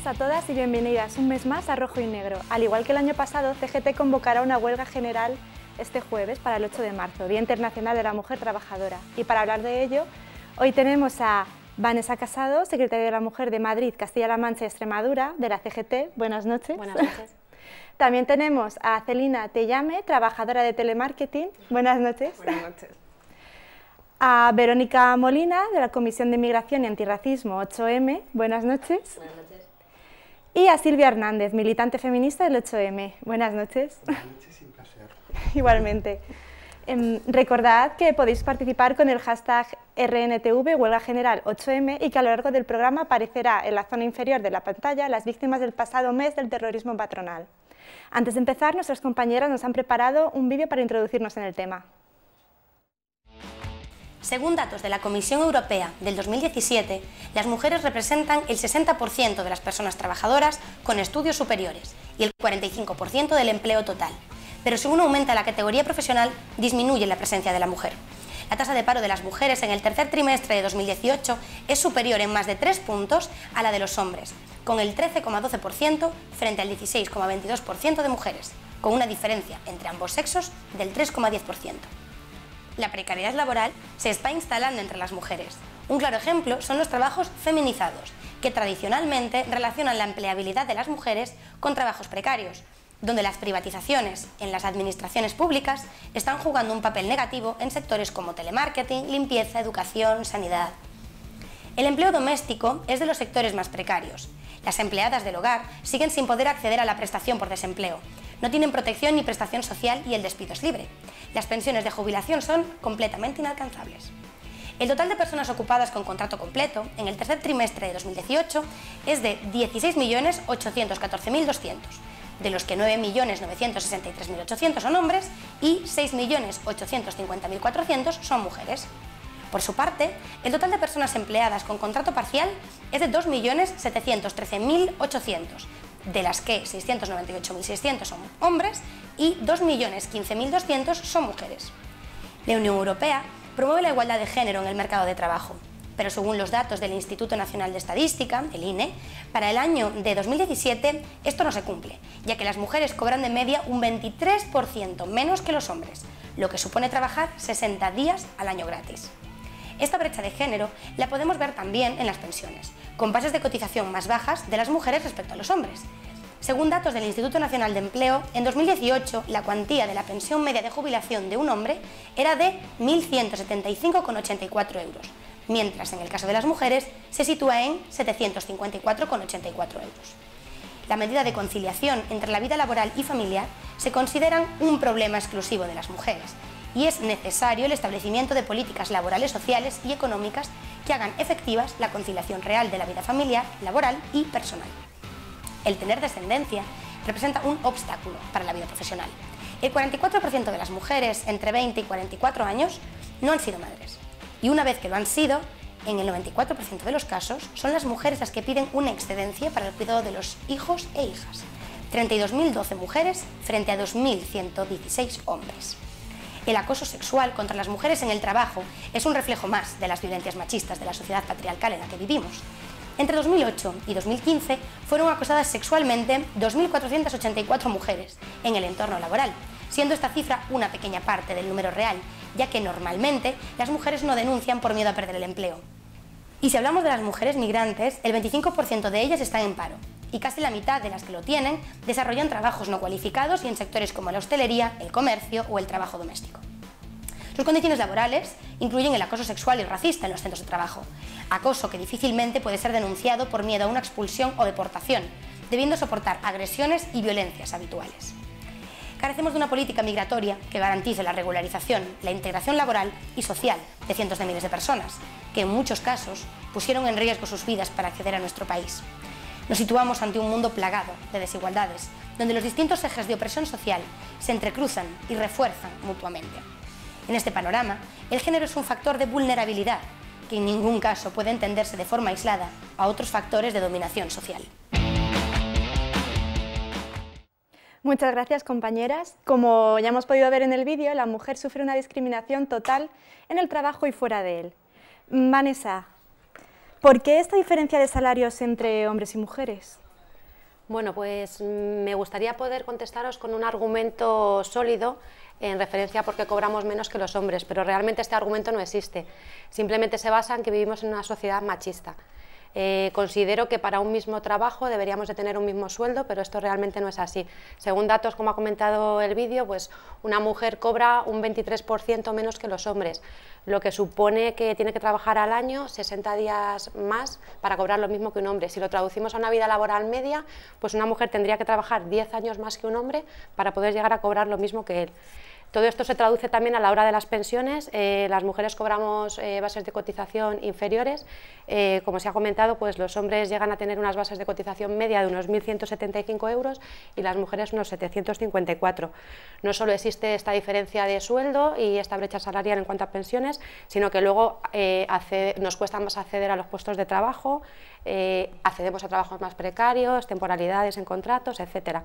Buenas noches a todas y bienvenidas un mes más a Rojo y Negro. Al igual que el año pasado, CGT convocará una huelga general este jueves para el 8 de marzo, Día Internacional de la Mujer Trabajadora. Y para hablar de ello, hoy tenemos a Vanessa Casado, secretaria de la Mujer de Madrid, Castilla-La Mancha y Extremadura, de la CGT. Buenas noches. Buenas noches. También tenemos a Celina Tellame, trabajadora de telemarketing. Buenas noches. Buenas noches. A Verónica Molina, de la Comisión de Migración y Antirracismo 8M. Buenas noches. Buenas noches. Y a Silvia Hernández, militante feminista del 8M. Buenas noches. Buenas noches y un placer. Igualmente. Em, recordad que podéis participar con el hashtag RNTV Huelga General 8M y que a lo largo del programa aparecerá en la zona inferior de la pantalla las víctimas del pasado mes del terrorismo patronal. Antes de empezar, nuestras compañeras nos han preparado un vídeo para introducirnos en el tema. Según datos de la Comisión Europea del 2017, las mujeres representan el 60% de las personas trabajadoras con estudios superiores y el 45% del empleo total pero según aumenta la categoría profesional, disminuye la presencia de la mujer. La tasa de paro de las mujeres en el tercer trimestre de 2018 es superior en más de 3 puntos a la de los hombres, con el 13,12% frente al 16,22% de mujeres, con una diferencia entre ambos sexos del 3,10%. La precariedad laboral se está instalando entre las mujeres. Un claro ejemplo son los trabajos feminizados, que tradicionalmente relacionan la empleabilidad de las mujeres con trabajos precarios, donde las privatizaciones en las administraciones públicas están jugando un papel negativo en sectores como telemarketing, limpieza, educación, sanidad. El empleo doméstico es de los sectores más precarios. Las empleadas del hogar siguen sin poder acceder a la prestación por desempleo. No tienen protección ni prestación social y el despido es libre. Las pensiones de jubilación son completamente inalcanzables. El total de personas ocupadas con contrato completo en el tercer trimestre de 2018 es de 16.814.200 de los que 9.963.800 son hombres y 6.850.400 son mujeres. Por su parte, el total de personas empleadas con contrato parcial es de 2.713.800, de las que 698.600 son hombres y 2.015.200 son mujeres. La Unión Europea promueve la igualdad de género en el mercado de trabajo pero según los datos del Instituto Nacional de Estadística, el INE, para el año de 2017 esto no se cumple, ya que las mujeres cobran de media un 23% menos que los hombres, lo que supone trabajar 60 días al año gratis. Esta brecha de género la podemos ver también en las pensiones, con bases de cotización más bajas de las mujeres respecto a los hombres. Según datos del Instituto Nacional de Empleo, en 2018 la cuantía de la pensión media de jubilación de un hombre era de 1.175,84 euros, mientras en el caso de las mujeres se sitúa en 754,84 euros. La medida de conciliación entre la vida laboral y familiar se consideran un problema exclusivo de las mujeres y es necesario el establecimiento de políticas laborales, sociales y económicas que hagan efectivas la conciliación real de la vida familiar, laboral y personal. El tener descendencia representa un obstáculo para la vida profesional. El 44% de las mujeres entre 20 y 44 años no han sido madres y una vez que lo han sido, en el 94% de los casos, son las mujeres las que piden una excedencia para el cuidado de los hijos e hijas. 32.012 mujeres frente a 2.116 hombres. El acoso sexual contra las mujeres en el trabajo es un reflejo más de las violencias machistas de la sociedad patriarcal en la que vivimos. Entre 2008 y 2015 fueron acosadas sexualmente 2.484 mujeres en el entorno laboral, siendo esta cifra una pequeña parte del número real, ya que normalmente las mujeres no denuncian por miedo a perder el empleo. Y si hablamos de las mujeres migrantes, el 25% de ellas están en paro, y casi la mitad de las que lo tienen desarrollan trabajos no cualificados y en sectores como la hostelería, el comercio o el trabajo doméstico. Sus condiciones laborales incluyen el acoso sexual y racista en los centros de trabajo, acoso que difícilmente puede ser denunciado por miedo a una expulsión o deportación, debiendo soportar agresiones y violencias habituales carecemos de una política migratoria que garantice la regularización, la integración laboral y social de cientos de miles de personas, que en muchos casos pusieron en riesgo sus vidas para acceder a nuestro país. Nos situamos ante un mundo plagado de desigualdades, donde los distintos ejes de opresión social se entrecruzan y refuerzan mutuamente. En este panorama, el género es un factor de vulnerabilidad que en ningún caso puede entenderse de forma aislada a otros factores de dominación social. Muchas gracias, compañeras. Como ya hemos podido ver en el vídeo, la mujer sufre una discriminación total en el trabajo y fuera de él. Vanessa, ¿Por qué esta diferencia de salarios entre hombres y mujeres? Bueno, pues mm, me gustaría poder contestaros con un argumento sólido en referencia a por qué cobramos menos que los hombres, pero realmente este argumento no existe. Simplemente se basa en que vivimos en una sociedad machista. Eh, considero que para un mismo trabajo deberíamos de tener un mismo sueldo, pero esto realmente no es así. Según datos, como ha comentado el vídeo, pues una mujer cobra un 23% menos que los hombres, lo que supone que tiene que trabajar al año 60 días más para cobrar lo mismo que un hombre. Si lo traducimos a una vida laboral media, pues una mujer tendría que trabajar 10 años más que un hombre para poder llegar a cobrar lo mismo que él. Todo esto se traduce también a la hora de las pensiones. Eh, las mujeres cobramos eh, bases de cotización inferiores. Eh, como se ha comentado, pues los hombres llegan a tener unas bases de cotización media de unos 1.175 euros y las mujeres unos 754. No solo existe esta diferencia de sueldo y esta brecha salarial en cuanto a pensiones, sino que luego nos cuesta más acceder a los puestos de trabajo, accedemos a trabajos más precarios, temporalidades en contratos, etc.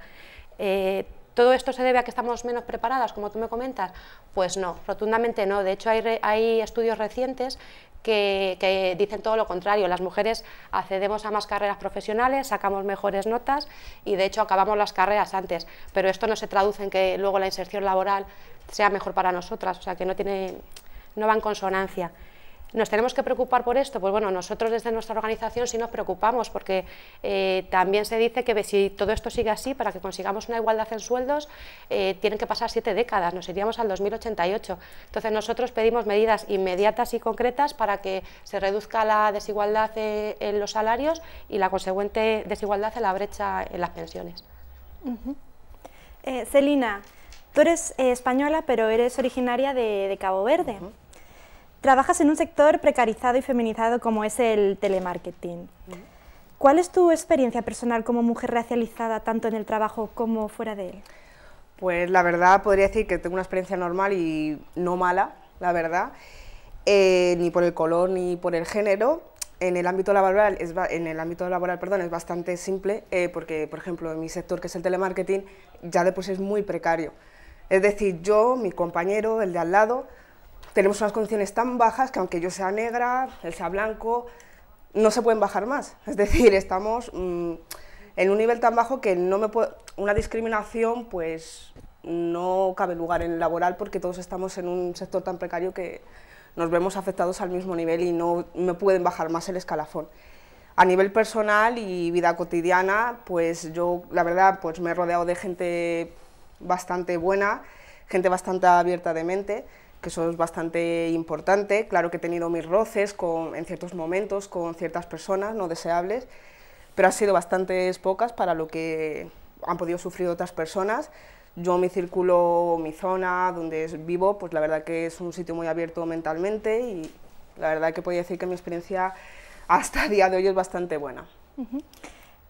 ¿Todo esto se debe a que estamos menos preparadas, como tú me comentas? Pues no, rotundamente no. De hecho, hay, estudios recientes que, dicen todo lo contrario. Las mujeres accedemos a más carreras profesionales, sacamos mejores notas y de hecho acabamos las carreras antes. Pero esto no se traduce en que luego la inserción laboral sea mejor para nosotras, o sea que no, tiene, no va en consonancia. ¿Nos tenemos que preocupar por esto? Pues bueno, nosotros desde nuestra organización sí nos preocupamos porque eh, también se dice que si todo esto sigue así, para que consigamos una igualdad en sueldos, eh, tienen que pasar siete décadas, nos iríamos al 2088. Entonces nosotros pedimos medidas inmediatas y concretas para que se reduzca la desigualdad eh, en los salarios y la consecuente desigualdad en la brecha en las pensiones. Celina, tú eres española, pero eres originaria de, Cabo Verde. Trabajas en un sector precarizado y feminizado como es el telemarketing. ¿Cuál es tu experiencia personal como mujer racializada tanto en el trabajo como fuera de él? Pues la verdad podría decir que tengo una experiencia normal y no mala, la verdad, eh, ni por el color ni por el género. En el ámbito laboral es, en el ámbito laboral, perdón, es bastante simple eh, porque, por ejemplo, en mi sector que es el telemarketing ya después es muy precario. Es decir, yo, mi compañero, el de al lado, tenemos unas condiciones tan bajas que aunque yo sea negra, él sea blanco, no se pueden bajar más. Es decir, estamos mm, en un nivel tan bajo que no me una discriminación pues no cabe lugar en el laboral porque todos estamos en un sector tan precario que nos vemos afectados al mismo nivel y no me pueden bajar más el escalafón. A nivel personal y vida cotidiana, pues yo la verdad pues me he rodeado de gente bastante buena, gente bastante abierta de mente, que eso es bastante importante. Claro que he tenido mis roces con, en ciertos momentos con ciertas personas no deseables, pero han sido bastantes pocas para lo que han podido sufrir otras personas. Yo mi círculo, mi zona donde vivo, pues la verdad que es un sitio muy abierto mentalmente y la verdad que podría decir que mi experiencia hasta el día de hoy es bastante buena.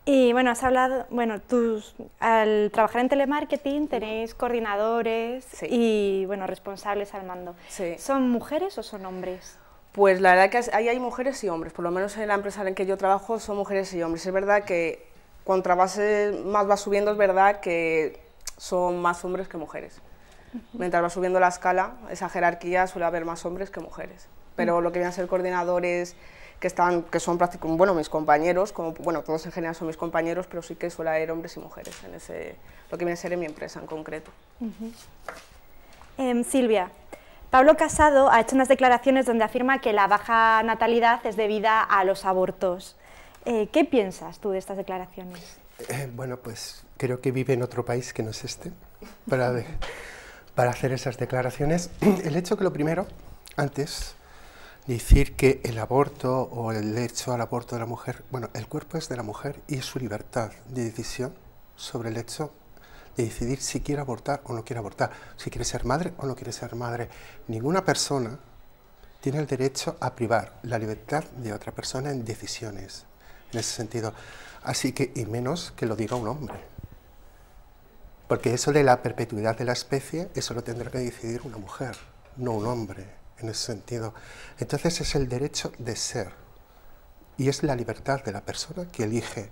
Y bueno, has hablado, bueno, tus, al trabajar en telemarketing tenéis coordinadores y bueno, responsables al mando. ¿Son mujeres o son hombres? Pues la verdad que ahí hay mujeres y hombres, por lo menos en la empresa en la que yo trabajo son mujeres y hombres. Es verdad que contra base más va subiendo, es verdad que son más hombres que mujeres. Mientras va subiendo la escala, esa jerarquía suele haber más hombres que mujeres. Pero lo que vienen a ser coordinadores, que, están, que son prácticamente, bueno, mis compañeros, como, bueno, todos en general son mis compañeros, pero sí que suele haber hombres y mujeres en ese, lo que viene a ser en mi empresa en concreto. Em, Silvia, Pablo Casado ha hecho unas declaraciones donde afirma que la baja natalidad es debida a los abortos. Eh, ¿Qué piensas tú de estas declaraciones? Eh, bueno, pues creo que vive en otro país que no es este para, para hacer esas declaraciones. El hecho que lo primero, antes, decir que el aborto o el derecho al aborto de la mujer, bueno, el cuerpo es de la mujer y su libertad de decisión sobre el hecho de decidir si quiere abortar o no quiere abortar, si quiere ser madre o no quiere ser madre. Ninguna persona tiene el derecho a privar la libertad de otra persona en decisiones, en ese sentido. Así que, y menos que lo diga un hombre. Porque eso de la perpetuidad de la especie, eso lo tendrá que decidir una mujer, no un hombre en ese sentido. Entonces es el derecho de ser y es la libertad de la persona que elige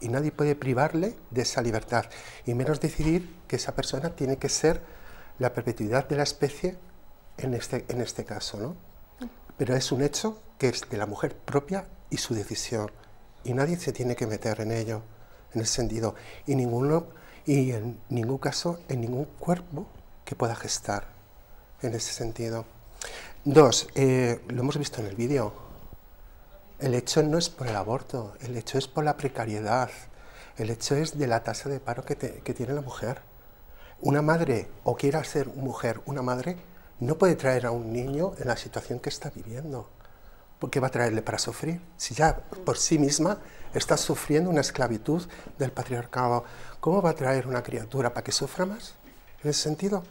y nadie puede privarle de esa libertad y menos decidir que esa persona tiene que ser la perpetuidad de la especie en este, en este caso, ¿no? Pero es un hecho que es de la mujer propia y su decisión. Y nadie se tiene que meter en ello, en ese sentido. Y, ninguno, y en ningún caso, en ningún cuerpo que pueda gestar, en ese sentido. Dos, eh, lo hemos visto en el vídeo, el hecho no es por el aborto, el hecho es por la precariedad, el hecho es de la tasa de paro que, tiene la mujer. Una madre, o quiera ser mujer, una madre, no puede traer a un niño en la situación que está viviendo. ¿Por va a traerle para sufrir? Si ya por sí misma está sufriendo una esclavitud del patriarcado, ¿cómo va a traer una criatura para que sufra más? En ese sentido,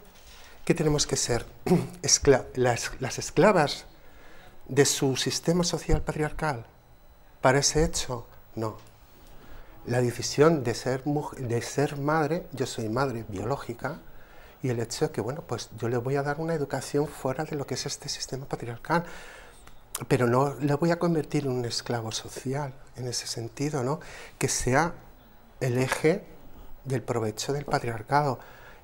¿qué tenemos que ser? las, esclavas de su sistema social patriarcal para ese hecho? No. La decisión de ser, de ser madre, yo soy madre biológica, y el hecho de que, bueno, pues yo le voy a dar una educación fuera de lo que es este sistema patriarcal, pero no le voy a convertir en un esclavo social, en ese sentido, ¿no? Que sea el eje del provecho del patriarcado.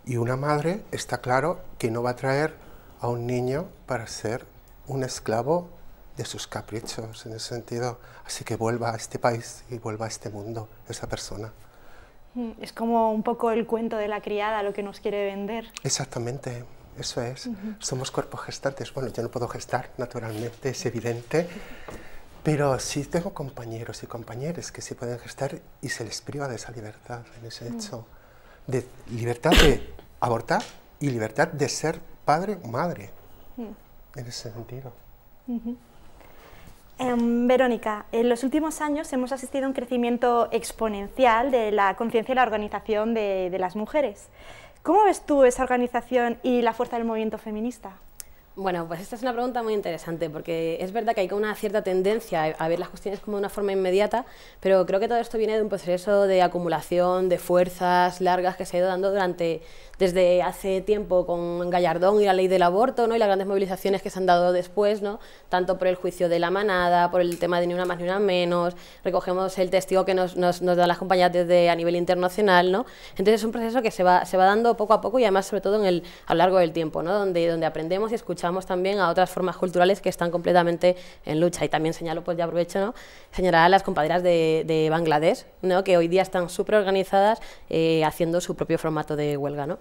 Y una madre está claro que no va a traer a un niño para ser un esclavo de sus caprichos, en ese sentido. Así que vuelva a este país y vuelva a este mundo esa persona. Mm, es como un poco el cuento de la criada lo que nos quiere vender. Exactamente. Eso es, somos cuerpos gestantes. Bueno, yo no puedo gestar, naturalmente, es evidente, pero sí tengo compañeros y compañeras que sí pueden gestar y se les priva de esa libertad, en ese mm. hecho, de libertad de abortar y libertad de ser padre o madre, mm. en ese sentido. Em, Verónica, en los últimos años hemos asistido a un crecimiento exponencial de la conciencia y la organización de las mujeres. ¿Cómo ves tú esa organización y la fuerza del movimiento feminista? Bueno, pues esta es una pregunta muy interesante porque es verdad que hay una cierta tendencia a ver las cuestiones como de una forma inmediata, pero creo que todo esto viene de un proceso de acumulación de fuerzas largas que se ha ido dando durante desde hace tiempo con Gallardón y la ley del aborto, ¿no? y las grandes movilizaciones que se han dado después, ¿no? tanto por el juicio de la manada, por el tema de ni una más ni una menos, recogemos el testigo que nos, nos, nos dan las compañías desde a nivel internacional, ¿no? entonces es un proceso que se va, se va dando poco a poco y además sobre todo en el, a lo largo del tiempo, ¿no? donde, donde aprendemos y escuchamos también a otras formas culturales que están completamente en lucha y también señalo, pues ya aprovecho, ¿no? Señalar a las compañeras de, de Bangladesh, que hoy día están súper organizadas eh, haciendo su propio formato de huelga. ¿no?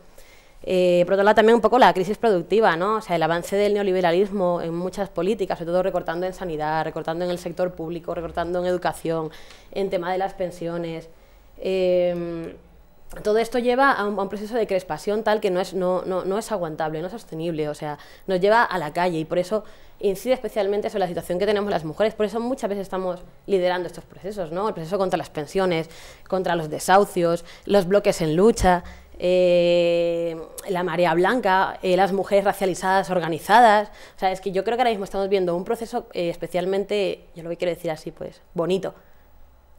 Eh, por otro lado, también un poco la crisis productiva, ¿no? o sea, el avance del neoliberalismo en muchas políticas, sobre todo recortando en sanidad, recortando en el sector público, recortando en educación, en tema de las pensiones. Eh, todo esto lleva a un, proceso de crespación tal que no es, no, no, no, es aguantable, no es sostenible, o sea, nos lleva a la calle y por eso incide especialmente sobre la situación que tenemos las mujeres, por eso muchas veces estamos liderando estos procesos, ¿no? El proceso contra las pensiones, contra los desahucios, los bloques en lucha, eh, la marea blanca, eh, las mujeres racializadas organizadas. O sea, es que yo creo que ahora mismo estamos viendo un proceso eh, especialmente, yo lo que quiero decir así, pues, bonito,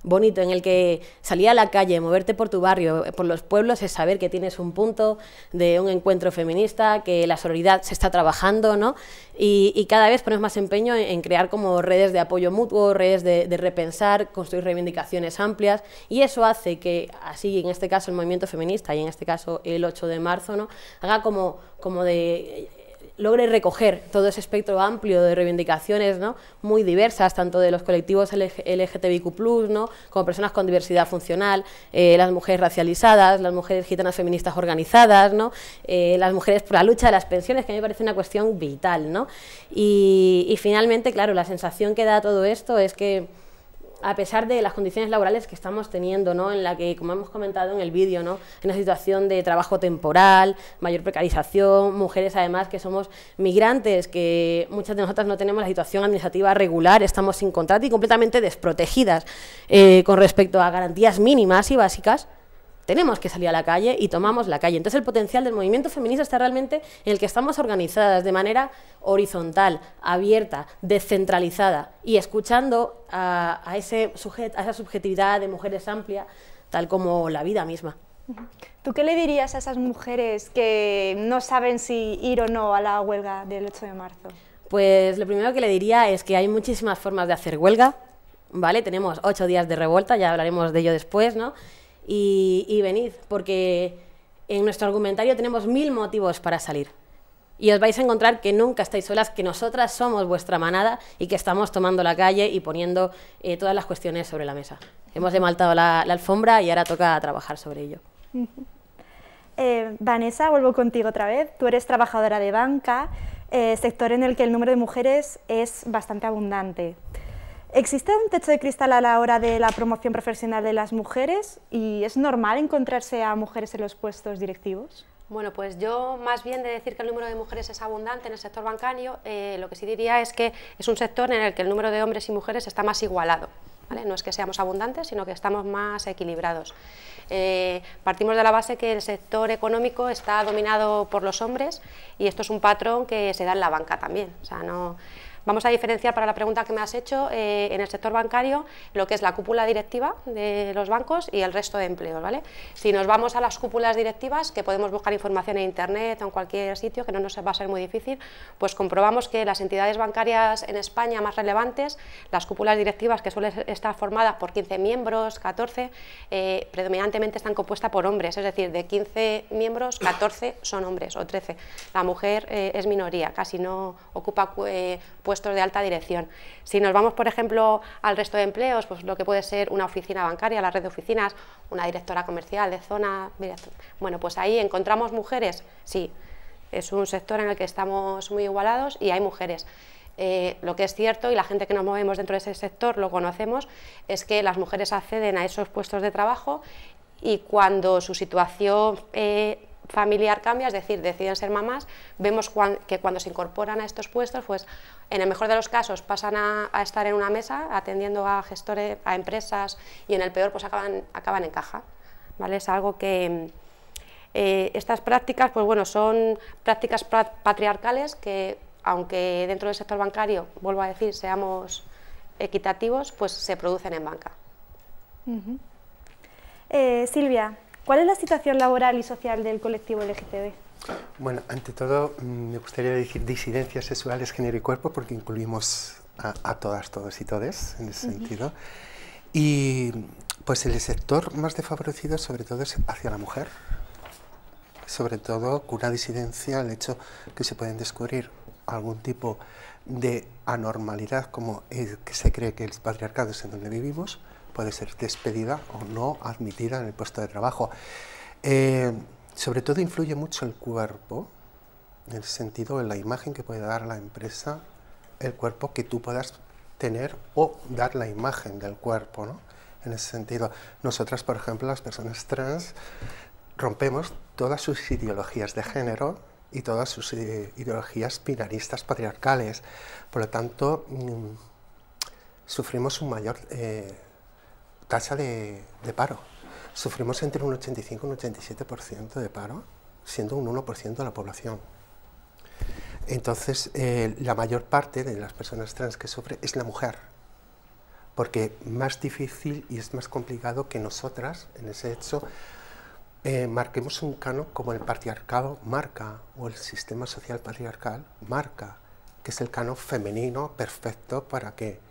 bonito en el que salir a la calle, moverte por tu barrio, por los pueblos, es saber que tienes un punto de un encuentro feminista, que la sororidad se está trabajando, ¿no? Y, cada vez pones más empeño en, crear como redes de apoyo mutuo, redes de, repensar, construir reivindicaciones amplias, y eso hace que, así en este caso el movimiento feminista y en este caso el 8 de marzo, ¿no? Haga como, como de logre recoger todo ese espectro amplio de reivindicaciones ¿no? muy diversas, tanto de los colectivos LGTBIQ, ¿no? como personas con diversidad funcional, eh, las mujeres racializadas, las mujeres gitanas feministas organizadas, ¿no? Eh, las mujeres por la lucha de las pensiones, que a mí me parece una cuestión vital. ¿no? y, y finalmente, claro, la sensación que da todo esto es que a pesar de las condiciones laborales que estamos teniendo, ¿no? en la que, como hemos comentado en el vídeo, ¿no? en una situación de trabajo temporal, mayor precarización, mujeres además que somos migrantes, que muchas de nosotras no tenemos la situación administrativa regular, estamos sin contrato y completamente desprotegidas eh, con respecto a garantías mínimas y básicas, tenemos que salir a la calle y tomamos la calle. Entonces el potencial del movimiento feminista está realmente en el que estamos organizadas de manera horizontal, abierta, descentralizada y escuchando a, ese a esa subjetividad de mujeres amplia, tal como la vida misma. ¿Tú qué le dirías a esas mujeres que no saben si ir o no a la huelga del 8 de marzo? Pues lo primero que le diría es que hay muchísimas formas de hacer huelga, ¿vale? Tenemos ocho días de revuelta, ya hablaremos de ello después, ¿no? Y, venid, porque en nuestro argumentario tenemos mil motivos para salir. y os vais a encontrar que nunca estáis solas, que nosotras somos vuestra manada y que estamos tomando la calle y poniendo eh, todas las cuestiones sobre la mesa. Hemos demaltado la, alfombra y ahora toca trabajar sobre ello. Eh, Vanessa, vuelvo contigo otra vez. Tú eres trabajadora de banca, eh, sector en el que el número de mujeres es bastante abundante. ¿Existe un techo de cristal a la hora de la promoción profesional de las mujeres y es normal encontrarse a mujeres en los puestos directivos? Bueno, pues yo más bien de decir que el número de mujeres es abundante en el sector bancario, eh, lo que sí diría es que es un sector en el que el número de hombres y mujeres está más igualado. No es que seamos abundantes, sino que estamos más equilibrados. Eh, partimos de la base que el sector económico está dominado por los hombres y esto es un patrón que se da en la banca también. O sea, no, Vamos a diferenciar para la pregunta que me has hecho eh, en el sector bancario lo que es la cúpula directiva de los bancos y el resto de empleos. ¿vale? Si nos vamos a las cúpulas directivas, que podemos buscar información en internet o en cualquier sitio, que no nos va a ser muy difícil, pues comprobamos que las entidades bancarias en España más relevantes, las cúpulas directivas que suelen estar formadas por 15 miembros, 14, eh, predominantemente están compuestas por hombres, es decir, de 15 miembros, 14 son hombres o 13. La mujer eh, es minoría, casi no ocupa puestos de alta dirección. Si nos vamos, por ejemplo, al resto de empleos, pues lo que puede ser una oficina bancaria, la red de oficinas, una directora comercial de zona, bueno, pues ahí encontramos mujeres, sí, es un sector en el que estamos muy igualados y hay mujeres. Eh, lo que es cierto, y la gente que nos movemos dentro de ese sector lo conocemos, es que las mujeres acceden a esos puestos de trabajo y cuando su situación eh, familiar cambia, es decir, deciden ser mamás, vemos que cuando se incorporan a estos puestos, pues en el mejor de los casos pasan a, estar en una mesa atendiendo a gestores, a empresas y en el peor pues acaban, acaban en caja. ¿vale? Es algo que eh, estas prácticas pues bueno, son prácticas patriarcales que aunque dentro del sector bancario, vuelvo a decir, seamos equitativos, pues se producen en banca. Eh, Silvia, ¿Cuál es la situación laboral y social del colectivo LGTB? Bueno, ante todo mm, me gustaría decir disidencias sexuales, género y cuerpo, porque incluimos a, todas, todos y todes en ese sentido. Y pues el sector más desfavorecido sobre todo es hacia la mujer, sobre todo con una disidencia el hecho que se pueden descubrir algún tipo de anormalidad como el que se cree que el patriarcado es en donde vivimos, puede ser despedida o no admitida en el puesto de trabajo. Eh, sobre todo influye mucho el cuerpo, en el sentido de la imagen que puede dar la empresa, el cuerpo que tú puedas tener o dar la imagen del cuerpo, ¿no? En ese sentido, nosotras, por ejemplo, las personas trans, rompemos todas sus ideologías de género y todas sus eh, ideologías binaristas patriarcales. Por lo tanto, mm, sufrimos un mayor eh, tasa de, paro. Sufrimos entre un 85 y un 87% de paro, siendo un 1% de la población. Entonces, eh, la mayor parte de las personas trans que sufre es la mujer, porque más difícil y es más complicado que nosotras, en ese hecho, eh, marquemos un cano como el patriarcado marca, o el sistema social patriarcal marca, que es el cano femenino perfecto para que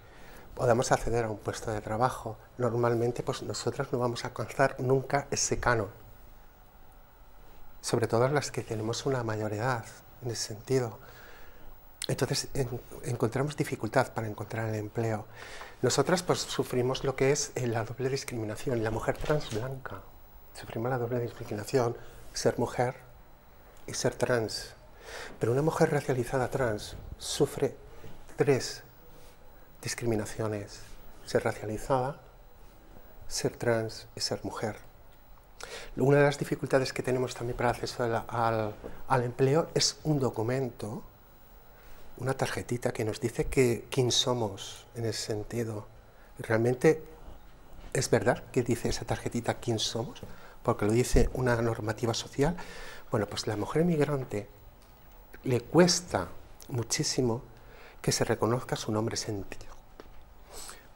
podamos acceder a un puesto de trabajo. Normalmente pues nosotras no vamos a alcanzar nunca ese canon, sobre todo las que tenemos una mayor edad en ese sentido. Entonces encontramos dificultad para encontrar el empleo. Nosotras pues sufrimos lo que es la doble discriminación. La mujer trans blanca sufrimos la doble discriminación, ser mujer y ser trans. Pero una mujer racializada trans sufre tres discriminaciones, ser racializada, ser trans y ser mujer. Una de las dificultades que tenemos también para acceso al, al, empleo es un documento, una tarjetita que nos dice que, quién somos en ese sentido. Realmente es verdad que dice esa tarjetita quién somos, porque lo dice una normativa social. Bueno, pues la mujer migrante le cuesta muchísimo que se reconozca su nombre.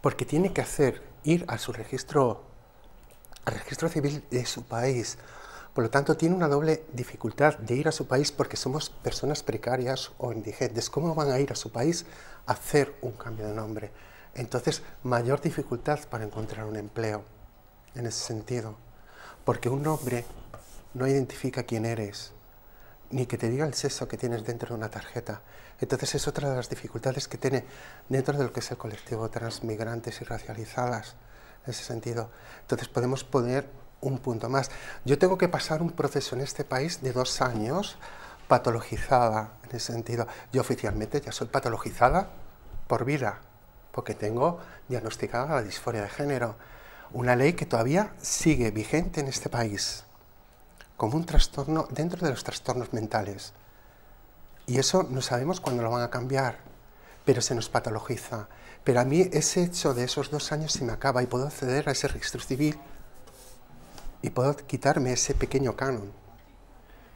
Porque tiene que hacer ir a su registro, al registro civil de su país. Por lo tanto, tiene una doble dificultad de ir a su país porque somos personas precarias o indigentes. ¿Cómo van a ir a su país a hacer un cambio de nombre? Entonces, mayor dificultad para encontrar un empleo en ese sentido. Porque un nombre no identifica quién eres, ni que te diga el sexo que tienes dentro de una tarjeta. Entonces es otra de las dificultades que tiene dentro de lo que es el colectivo transmigrantes y racializadas, en ese sentido. Entonces podemos poner un punto más. Yo tengo que pasar un proceso en este país de dos años patologizada, en ese sentido. Yo oficialmente ya soy patologizada por vida, porque tengo diagnosticada la disforia de género, una ley que todavía sigue vigente en este país como un trastorno dentro de los trastornos mentales. Y eso no sabemos cuándo lo van a cambiar, pero se nos patologiza. Pero a mí ese hecho de esos dos años se me acaba y puedo acceder a ese registro civil y puedo quitarme ese pequeño canon.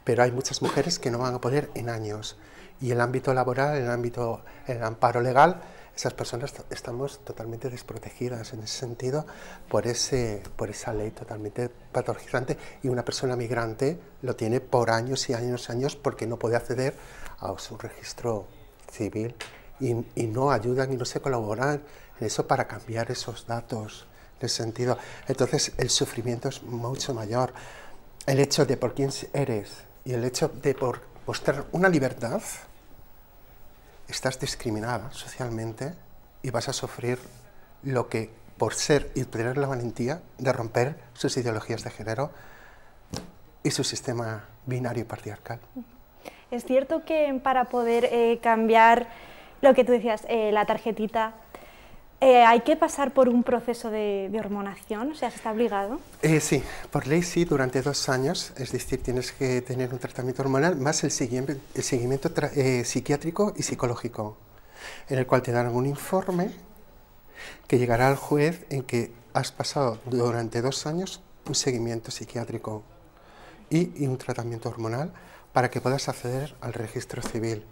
Pero hay muchas mujeres que no van a poder en años. Y el ámbito laboral, el ámbito, el amparo legal, esas personas estamos totalmente desprotegidas en ese sentido por, ese, por esa ley totalmente patologizante y una persona migrante lo tiene por años y años y años porque no puede acceder a su registro civil y, y no ayudan y no se colaboran en eso para cambiar esos datos en ese sentido. Entonces el sufrimiento es mucho mayor. El hecho de por quién eres y el hecho de por mostrar una libertad estás discriminada socialmente y vas a sufrir lo que por ser y tener la valentía de romper sus ideologías de género y su sistema binario y patriarcal. Es cierto que para poder eh, cambiar lo que tú decías, eh, la tarjetita eh, ¿Hay que pasar por un proceso de, hormonación? O sea, ¿se está obligado? Sí, por ley sí, durante dos años. Es decir, tienes que tener un tratamiento hormonal más el, seguimiento, psiquiátrico y psicológico, en el cual te dan un informe que llegará al juez en que has pasado durante dos años un seguimiento psiquiátrico y un tratamiento hormonal para que puedas acceder al registro civil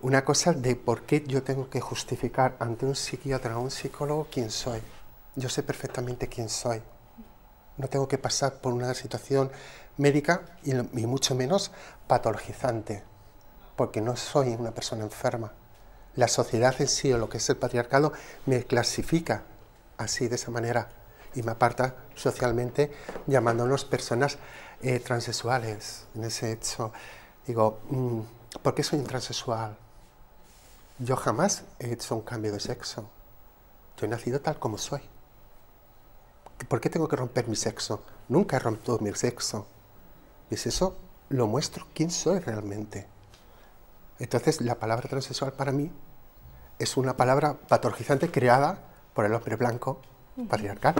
una cosa de por qué yo tengo que justificar ante un psiquiatra o un psicólogo quién soy. Yo sé perfectamente quién soy. No tengo que pasar por una situación médica y, mucho menos patologizante, porque no soy una persona enferma. La sociedad en sí o lo que es el patriarcado me clasifica así, de esa manera, y me aparta socialmente llamándonos personas eh, transexuales. En ese hecho, digo, mm, ¿por qué soy transexual? Yo jamás he hecho un cambio de sexo. Yo he nacido tal como soy. ¿Por qué tengo que romper mi sexo? Nunca he roto mi sexo. Y es eso, lo muestro quién soy realmente. Entonces, la palabra transexual para mí es una palabra patologizante creada por el hombre blanco patriarcal.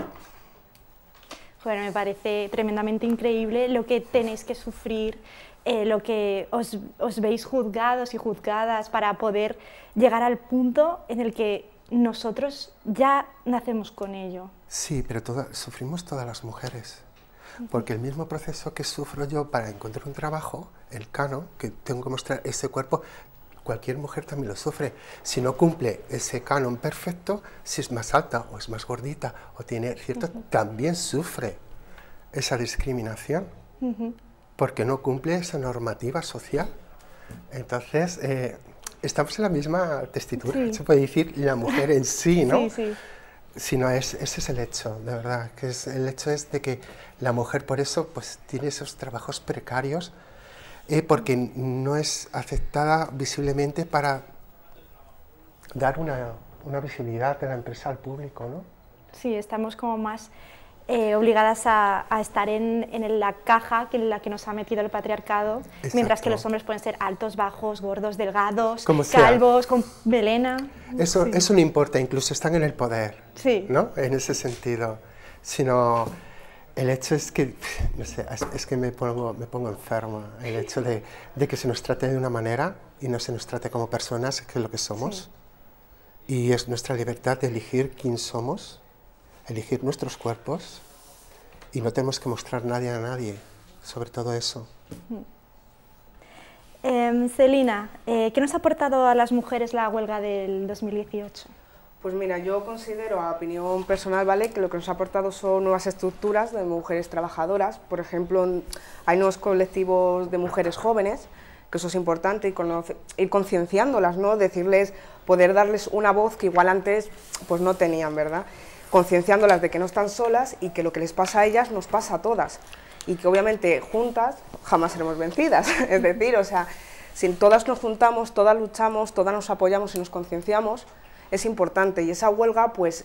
Bueno, me parece tremendamente increíble lo que tenéis que sufrir eh, lo que os, veis juzgados y juzgadas para poder llegar al punto en el que nosotros ya nacemos con ello. Sí, pero sufrimos todas las mujeres, porque el mismo proceso que sufro yo para encontrar un trabajo, el cano, que tengo que mostrar ese cuerpo, cualquier mujer también lo sufre. Si no cumple ese canon perfecto, si es más alta o es más gordita o tiene cierto, también sufre esa discriminación porque no cumple esa normativa social. Entonces, eh, estamos en la misma testitura, se puede decir, la mujer en sí, ¿no? Sí, sí. Sino es, ese es el hecho, de verdad, que es, el hecho es de que la mujer por eso pues, tiene esos trabajos precarios, eh, porque no es aceptada visiblemente para dar una, una visibilidad de la empresa al público, ¿no? Sí, estamos como más eh, obligadas a, estar en, la caja que en la que nos ha metido el patriarcado, mientras que los hombres pueden ser altos, bajos, gordos, delgados, calvos, con melena. Eso, eso no importa, incluso están en el poder, sí. ¿no? En ese sentido. Sino el hecho es que, no sé, es, que me pongo, me pongo enfermo. El hecho de, de, que se nos trate de una manera y no se nos trate como personas, que es lo que somos. Y es nuestra libertad de elegir quién somos elegir nuestros cuerpos y no tenemos que mostrar nadie a nadie sobre todo eso. Eh, Celina, eh, ¿qué nos ha aportado a las mujeres la huelga del 2018? Pues mira, yo considero a opinión personal, ¿vale?, que lo que nos ha aportado son nuevas estructuras de mujeres trabajadoras. Por ejemplo, hay nuevos colectivos de mujeres jóvenes, que eso es importante, y ir concienciándolas, ¿no?, decirles, poder darles una voz que igual antes pues no tenían, ¿verdad? concienciándolas de que no están solas y que lo que les pasa a ellas nos pasa a todas y que obviamente juntas jamás seremos vencidas. es decir, o sea, si todas nos juntamos, todas luchamos, todas nos apoyamos y nos concienciamos, es importante. Y esa huelga, pues,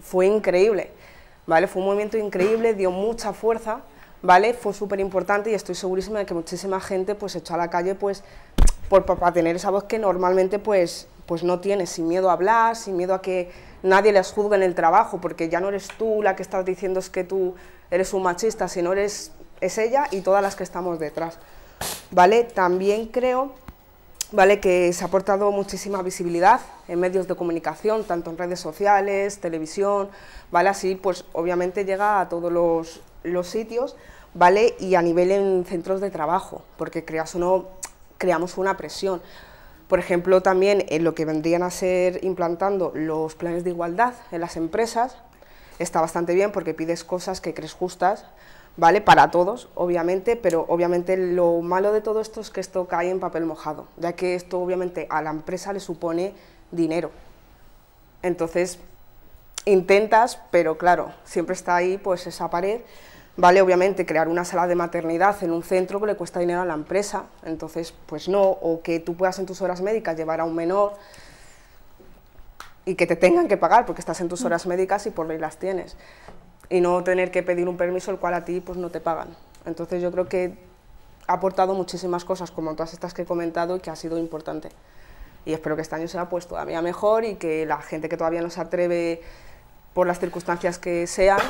fue increíble, ¿vale? Fue un movimiento increíble, dio mucha fuerza, ¿vale? Fue súper importante y estoy segurísima de que muchísima gente, pues, echó a la calle, pues, por, para tener esa voz que normalmente, pues, pues no tiene, sin miedo a hablar, sin miedo a que nadie les juzgue en el trabajo, porque ya no eres tú la que estás diciendo es que tú eres un machista, sino eres, es ella y todas las que estamos detrás. ¿Vale? También creo ¿vale? que se ha aportado muchísima visibilidad en medios de comunicación, tanto en redes sociales, televisión, ¿vale? así pues obviamente llega a todos los, los sitios ¿vale? y a nivel en centros de trabajo, porque creas o creamos una presión. Por ejemplo, también en lo que vendrían a ser implantando los planes de igualdad en las empresas, está bastante bien porque pides cosas que crees justas, ¿vale? Para todos, obviamente, pero obviamente lo malo de todo esto es que esto cae en papel mojado, ya que esto obviamente a la empresa le supone dinero. Entonces, intentas, pero claro, siempre está ahí pues esa pared Vale, obviamente, crear una sala de maternidad en un centro que le cuesta dinero a la empresa, entonces, pues no, o que tú puedas en tus horas médicas llevar a un menor y que te tengan que pagar porque estás en tus horas médicas y por ley las tienes, y no tener que pedir un permiso el cual a ti pues no te pagan. Entonces yo creo que ha aportado muchísimas cosas, como todas estas que he comentado, y que ha sido importante. Y espero que este año sea puesto a todavía mejor y que la gente que todavía no se atreve por las circunstancias que sean,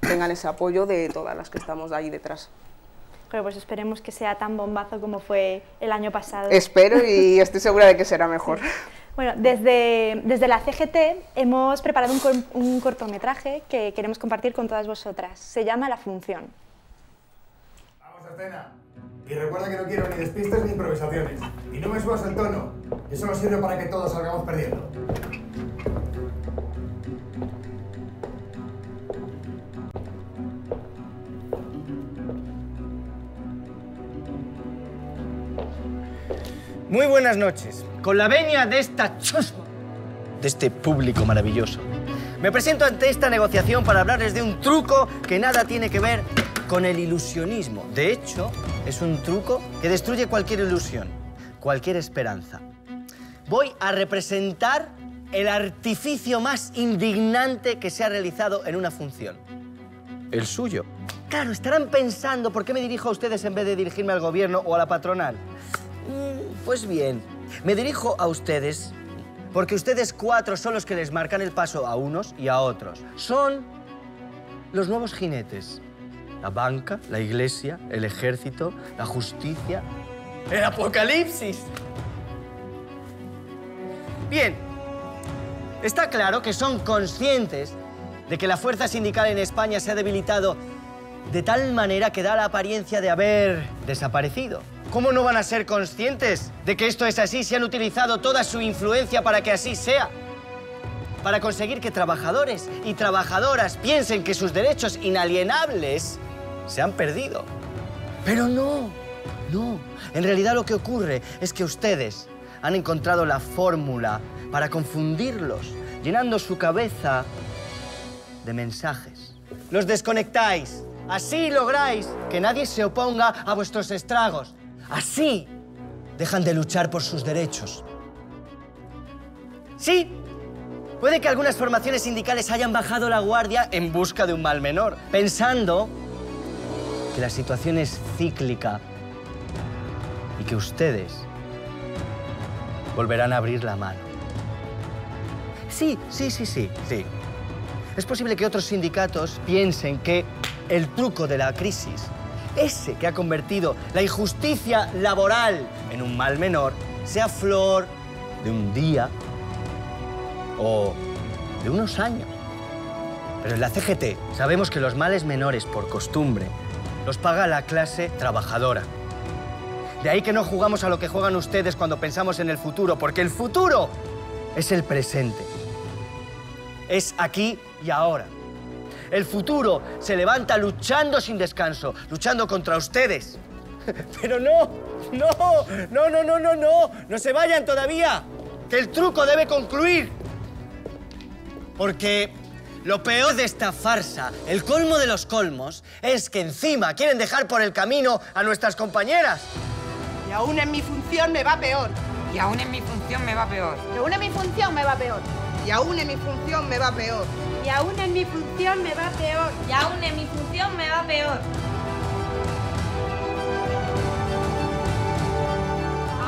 tengan ese apoyo de todas las que estamos ahí detrás. Bueno, pues esperemos que sea tan bombazo como fue el año pasado. Espero y estoy segura de que será mejor. Bueno, desde, desde la CGT hemos preparado un, un cortometraje que queremos compartir con todas vosotras. Se llama La Función. Vamos a escena. Y recuerda que no quiero ni despistes ni improvisaciones. Y no me subas el tono. Eso no sirve para que todos salgamos perdiendo. Muy buenas noches. Con la venia de esta chusma, de este público maravilloso, me presento ante esta negociación para hablarles de un truco que nada tiene que ver con el ilusionismo. De hecho, es un truco que destruye cualquier ilusión, cualquier esperanza. Voy a representar el artificio más indignante que se ha realizado en una función. El suyo. Claro, estarán pensando por qué me dirijo a ustedes en vez de dirigirme al gobierno o a la patronal. Mm, pues bien, me dirijo a ustedes porque ustedes cuatro son los que les marcan el paso a unos y a otros. Son los nuevos jinetes. La banca, la iglesia, el ejército, la justicia, el apocalipsis. Bien, está claro que son conscientes de que la fuerza sindical en España se ha debilitado de tal manera que da la apariencia de haber desaparecido. ¿Cómo no van a ser conscientes de que esto es así si han utilizado toda su influencia para que así sea? Para conseguir que trabajadores y trabajadoras piensen que sus derechos inalienables se han perdido. Pero no, no. En realidad lo que ocurre es que ustedes han encontrado la fórmula para confundirlos, llenando su cabeza de mensajes. Los desconectáis. Así lográis que nadie se oponga a vuestros estragos. Así dejan de luchar por sus derechos. Sí, puede que algunas formaciones sindicales hayan bajado la guardia en busca de un mal menor, pensando que la situación es cíclica y que ustedes volverán a abrir la mano. Sí, sí, sí, sí, sí. Es posible que otros sindicatos piensen que el truco de la crisis ese que ha convertido la injusticia laboral en un mal menor, sea flor de un día o de unos años. Pero en la CGT sabemos que los males menores, por costumbre, los paga la clase trabajadora. De ahí que no jugamos a lo que juegan ustedes cuando pensamos en el futuro, porque el futuro es el presente. Es aquí y ahora. El futuro se levanta luchando sin descanso, luchando contra ustedes. Pero no, no, no, no, no, no, no, no se vayan todavía, que el truco debe concluir. Porque Lo peor de esta farsa, el colmo de los colmos, es que encima quieren dejar por el camino a nuestras compañeras. Y aún en mi función me va peor. Y aún en mi función me va peor. Y aún en mi función me va peor. Y aún en mi función me va peor. Y aún en mi función me va peor. Y aún en mi función me va peor.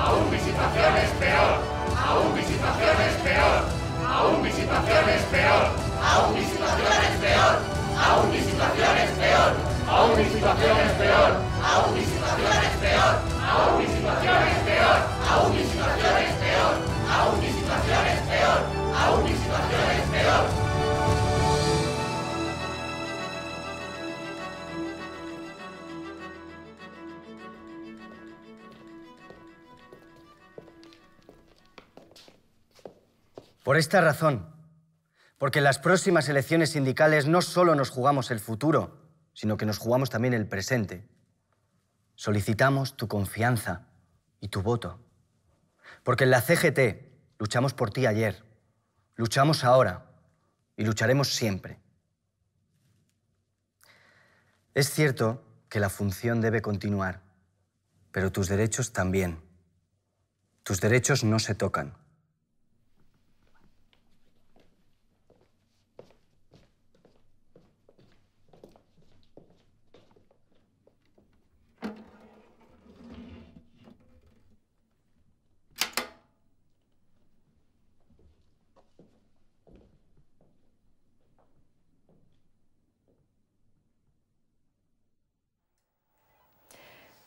Aún mi situación es peor. Aún mi situación es peor. Aún mi situación es peor. Aún mi situación es peor. Aún mi situación es peor. Aún mi situación es peor. Aún mi situación es peor. Aún mi situación es peor. Aún mi situación es peor. Aún mi situación es peor. Aún mi peor. Por esta razón, porque en las próximas elecciones sindicales no solo nos jugamos el futuro, sino que nos jugamos también el presente, solicitamos tu confianza y tu voto. Porque en la CGT luchamos por ti ayer, luchamos ahora y lucharemos siempre. Es cierto que la función debe continuar, pero tus derechos también. Tus derechos no se tocan.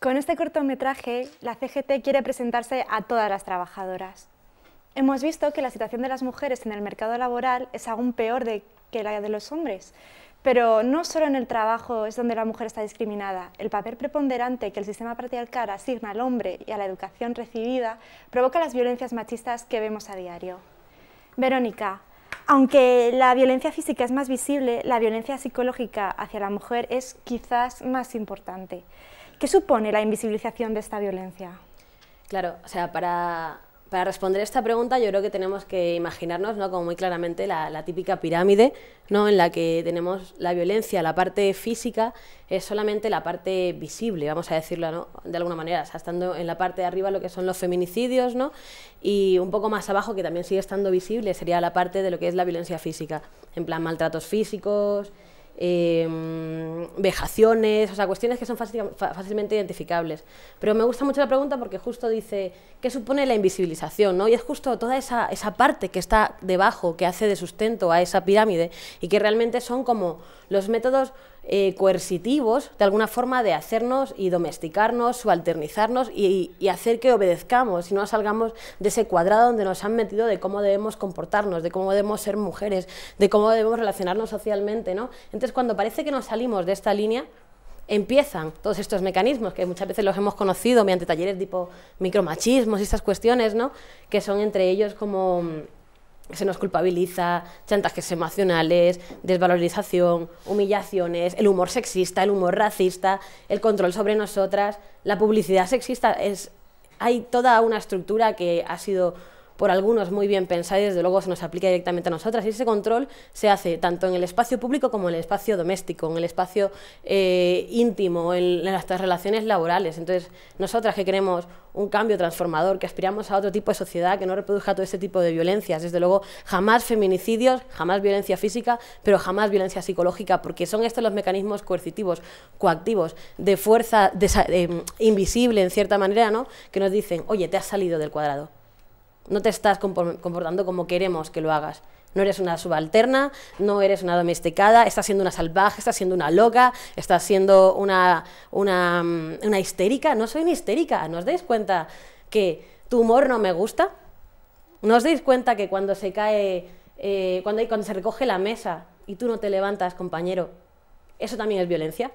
Con este cortometraje, la CGT quiere presentarse a todas las trabajadoras. Hemos visto que la situación de las mujeres en el mercado laboral es aún peor que la de los hombres. Pero no solo en el trabajo es donde la mujer está discriminada. El papel preponderante que el sistema patriarcal asigna al hombre y a la educación recibida provoca las violencias machistas que vemos a diario. Verónica, aunque la violencia física es más visible, la violencia psicológica hacia la mujer es quizás más importante. ¿Qué supone la invisibilización de esta violencia? Claro, o sea, para, para responder esta pregunta yo creo que tenemos que imaginarnos ¿no? como muy claramente la, típica pirámide ¿no? en la que tenemos la violencia, la parte física es solamente la parte visible, vamos a decirlo ¿no? de alguna manera, o sea, estando en la parte de arriba lo que son los feminicidios ¿no? y un poco más abajo que también sigue estando visible sería la parte de lo que es la violencia física, en plan maltratos físicos, Em, vejaciones, o sea, cuestiones que son fácilmente identificables. Pero me gusta mucho la pregunta porque justo dice, ¿qué supone la invisibilización? ¿no? Y es justo toda esa, esa parte que está debajo, que hace de sustento a esa pirámide y que realmente son como los métodos eh, coercitivos, de alguna forma, de hacernos y domesticarnos, subalternizarnos y, y, hacer que obedezcamos y no salgamos de ese cuadrado donde nos han metido de cómo debemos comportarnos, de cómo debemos ser mujeres, de cómo debemos relacionarnos socialmente. ¿no? Entonces, cuando parece que nos salimos de esta línea, empiezan todos estos mecanismos que muchas veces los hemos conocido mediante talleres tipo micromachismos y estas cuestiones, ¿no? que son entre ellos como se nos culpabiliza, chantajes emocionales, desvalorización, humillaciones, el humor sexista, el humor racista, el control sobre nosotras, la publicidad sexista. Es, hay toda una estructura que ha sido por algunos muy bien pensada y desde luego se nos aplica directamente a nosotras. Y ese control se hace tanto en el espacio público como en el espacio doméstico, en el espacio eh, íntimo, en, nuestras relaciones laborales. Entonces, nosotras que queremos un cambio transformador, que aspiramos a otro tipo de sociedad que no reproduzca todo este tipo de violencias. Desde luego, jamás feminicidios, jamás violencia física, pero jamás violencia psicológica, porque son estos los mecanismos coercitivos, coactivos, de fuerza invisible en cierta manera, ¿no? que nos dicen, oye, te has salido del cuadrado no te estás comportando como queremos que lo hagas. No eres una subalterna, no eres una domesticada, estás siendo una salvaje, estás siendo una loca, estás siendo una, una, mm, una histérica. No soy ni histérica, ¿no os dais cuenta que tu humor no me gusta? ¿No os dais cuenta que cuando se cae, eh, cuando, cuando se recoge la mesa y tú no te levantas, compañero, eso también es violencia?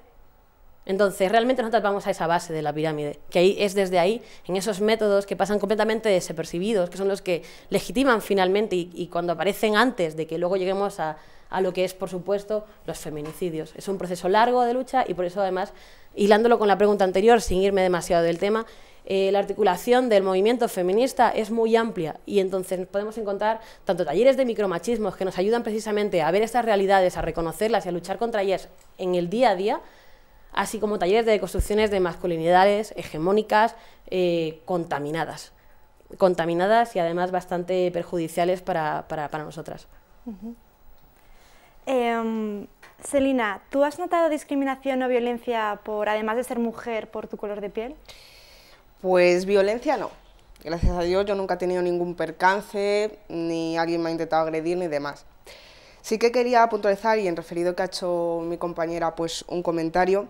Entonces, realmente nosotros vamos a esa base de la pirámide, que ahí es desde ahí, en esos métodos que pasan completamente desapercibidos, que son los que legitiman finalmente y, cuando aparecen antes de que luego lleguemos a, a, lo que es, por supuesto, los feminicidios. Es un proceso largo de lucha y por eso, además, hilándolo con la pregunta anterior, sin irme demasiado del tema, eh, la articulación del movimiento feminista es muy amplia y entonces podemos encontrar tanto talleres de micromachismos que nos ayudan precisamente a ver estas realidades, a reconocerlas y a luchar contra ellas en el día a día, así como talleres de construcciones de masculinidades hegemónicas eh, contaminadas, contaminadas y además bastante perjudiciales para, nosotras. Em, Selina, ¿tú has notado discriminación o violencia por, además de ser mujer, por tu color de piel? Pues violencia no. Gracias a Dios yo nunca he tenido ningún percance, ni alguien me ha intentado agredir, ni demás. Sí que quería puntualizar, y en referido que ha hecho mi compañera, pues un comentario.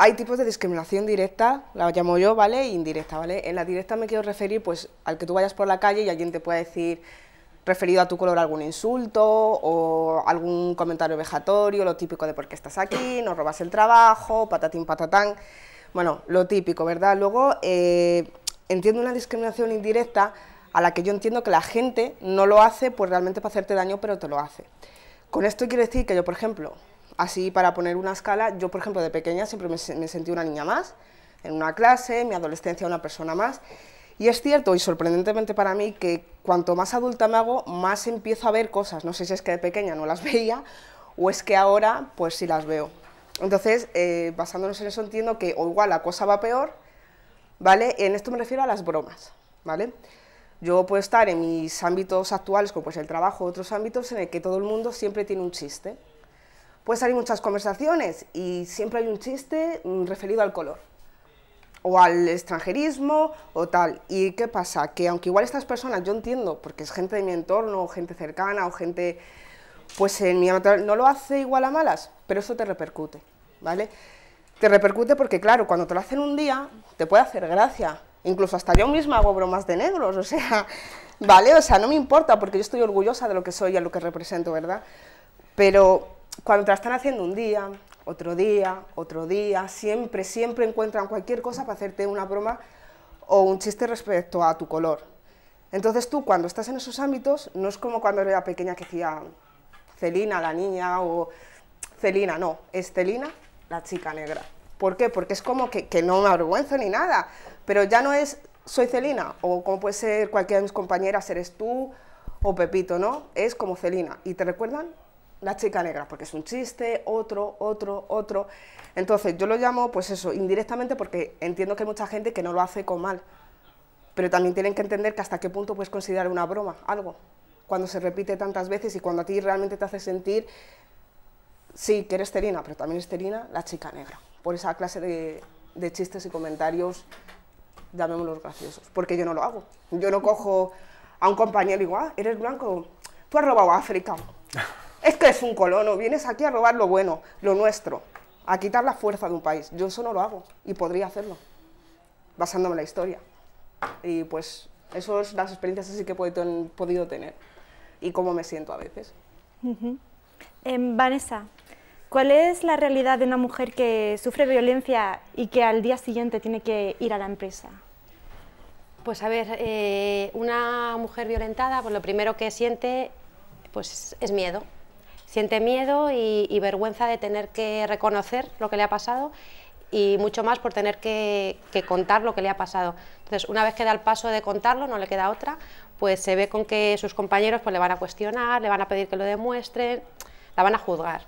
Hay tipos de discriminación directa, la llamo yo, ¿vale? Indirecta, ¿vale? En la directa me quiero referir, pues, al que tú vayas por la calle y alguien te pueda decir, referido a tu color, algún insulto o algún comentario vejatorio, lo típico de por qué estás aquí, nos robas el trabajo, patatín patatán. Bueno, lo típico, ¿verdad? Luego, eh, entiendo una discriminación indirecta a la que yo entiendo que la gente no lo hace pues realmente para hacerte daño, pero te lo hace. Con esto quiero decir que yo, por ejemplo, así para poner una escala, yo, por ejemplo, de pequeña siempre me, sentí una niña más, en una clase, en mi adolescencia una persona más, y es cierto, y sorprendentemente para mí, que cuanto más adulta me hago, más empiezo a ver cosas. No sé si es que de pequeña no las veía, o es que ahora, pues sí las veo. Entonces, eh, basándonos en eso, entiendo que o igual la cosa va peor, ¿vale? En esto me refiero a las bromas, ¿vale? Yo puedo estar en mis ámbitos actuales, como pues el trabajo, otros ámbitos en el que todo el mundo siempre tiene un chiste. Puede salir muchas conversaciones y siempre hay un chiste mm, referido al color o al extranjerismo o tal. ¿Y qué pasa? Que aunque igual estas personas, yo entiendo, porque es gente de mi entorno, o gente cercana, o gente pues en mi no lo hace igual a malas, pero eso te repercute, ¿vale? Te repercute porque, claro, cuando te lo hacen un día, te puede hacer gracia. Incluso hasta yo misma hago bromas de negros, o sea, ¿vale? O sea, no me importa porque yo estoy orgullosa de lo que soy y a lo que represento, ¿verdad? Pero cuando te la están haciendo un día, otro día, otro día, siempre, siempre encuentran cualquier cosa para hacerte una broma o un chiste respecto a tu color. Entonces tú, cuando estás en esos ámbitos, no es como cuando era pequeña que decía, Celina, la niña, o Celina, no, es Celina, la chica negra. ¿Por qué? Porque es como que, no me avergüenzo ni nada, pero ya no es soy Celina, o como puede ser cualquiera de mis compañeras, eres tú, o Pepito, ¿no? Es como Celina, y te recuerdan la chica negra, porque es un chiste, otro, otro, otro. Entonces yo lo llamo, pues eso, indirectamente porque entiendo que hay mucha gente que no lo hace con mal, pero también tienen que entender que hasta qué punto puedes considerar una broma, algo cuando se repite tantas veces y cuando a ti realmente te hace sentir, sí, que eres Terina, pero también es Terina la chica negra, por esa clase de, chistes y comentarios, llamémoslos graciosos, porque yo no lo hago. Yo no cojo a un compañero y digo, ah, eres blanco, tú has robado África. Es que es un colono, vienes aquí a robar lo bueno, lo nuestro, a quitar la fuerza de un país. Yo eso no lo hago y podría hacerlo, basándome en la historia. Y pues eso es las experiencias así que he podido tener y cómo me siento a veces. Em, Vanessa, ¿cuál es la realidad de una mujer que sufre violencia y que al día siguiente tiene que ir a la empresa? Pues a ver, eh, una mujer violentada, pues lo primero que siente pues, es miedo. Siente miedo y, vergüenza de tener que reconocer lo que le ha pasado y mucho más por tener que, contar lo que le ha pasado. Entonces, una vez que da el paso de contarlo, no le queda otra, pues se ve con que sus compañeros pues, le van a cuestionar, le van a pedir que lo demuestre, la van a juzgar.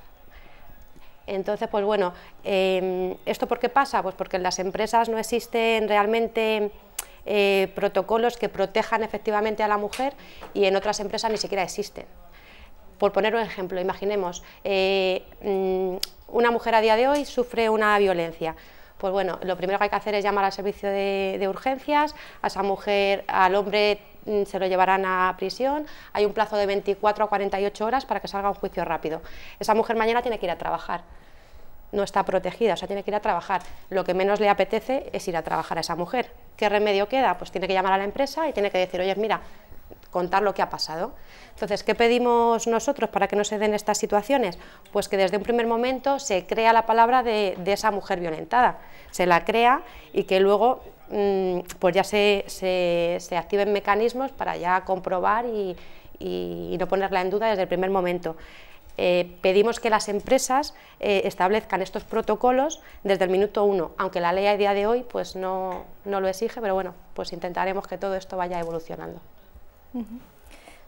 Entonces, pues bueno, em, ¿esto por qué pasa? Pues porque en las empresas no existen realmente eh, protocolos que protejan efectivamente a la mujer y en otras empresas ni siquiera existen. Por poner un ejemplo, imaginemos, eh, mm, una mujer a día de hoy sufre una violencia pues bueno, lo primero que hay que hacer es llamar al servicio de, urgencias, a esa mujer, al hombre mm, se lo llevarán a prisión, hay un plazo de 24 a 48 horas para que salga un juicio rápido. Esa mujer mañana tiene que ir a trabajar, no está protegida, o sea, tiene que ir a trabajar. Lo que menos le apetece es ir a trabajar a esa mujer. ¿Qué remedio queda? Pues tiene que llamar a la empresa y tiene que decir, oye, mira, contar lo que ha pasado. Entonces, ¿qué pedimos nosotros para que no se den estas situaciones? Pues que desde un primer momento se crea la palabra de, esa mujer violentada, se la crea y que luego mm, pues ya se, se, activen mecanismos para ya comprobar y, no ponerla en duda desde el primer momento. eh, pedimos que las empresas eh, establezcan estos protocolos desde el minuto uno, aunque la ley a día de hoy pues no, no lo exige, pero bueno, pues intentaremos que todo esto vaya evolucionando.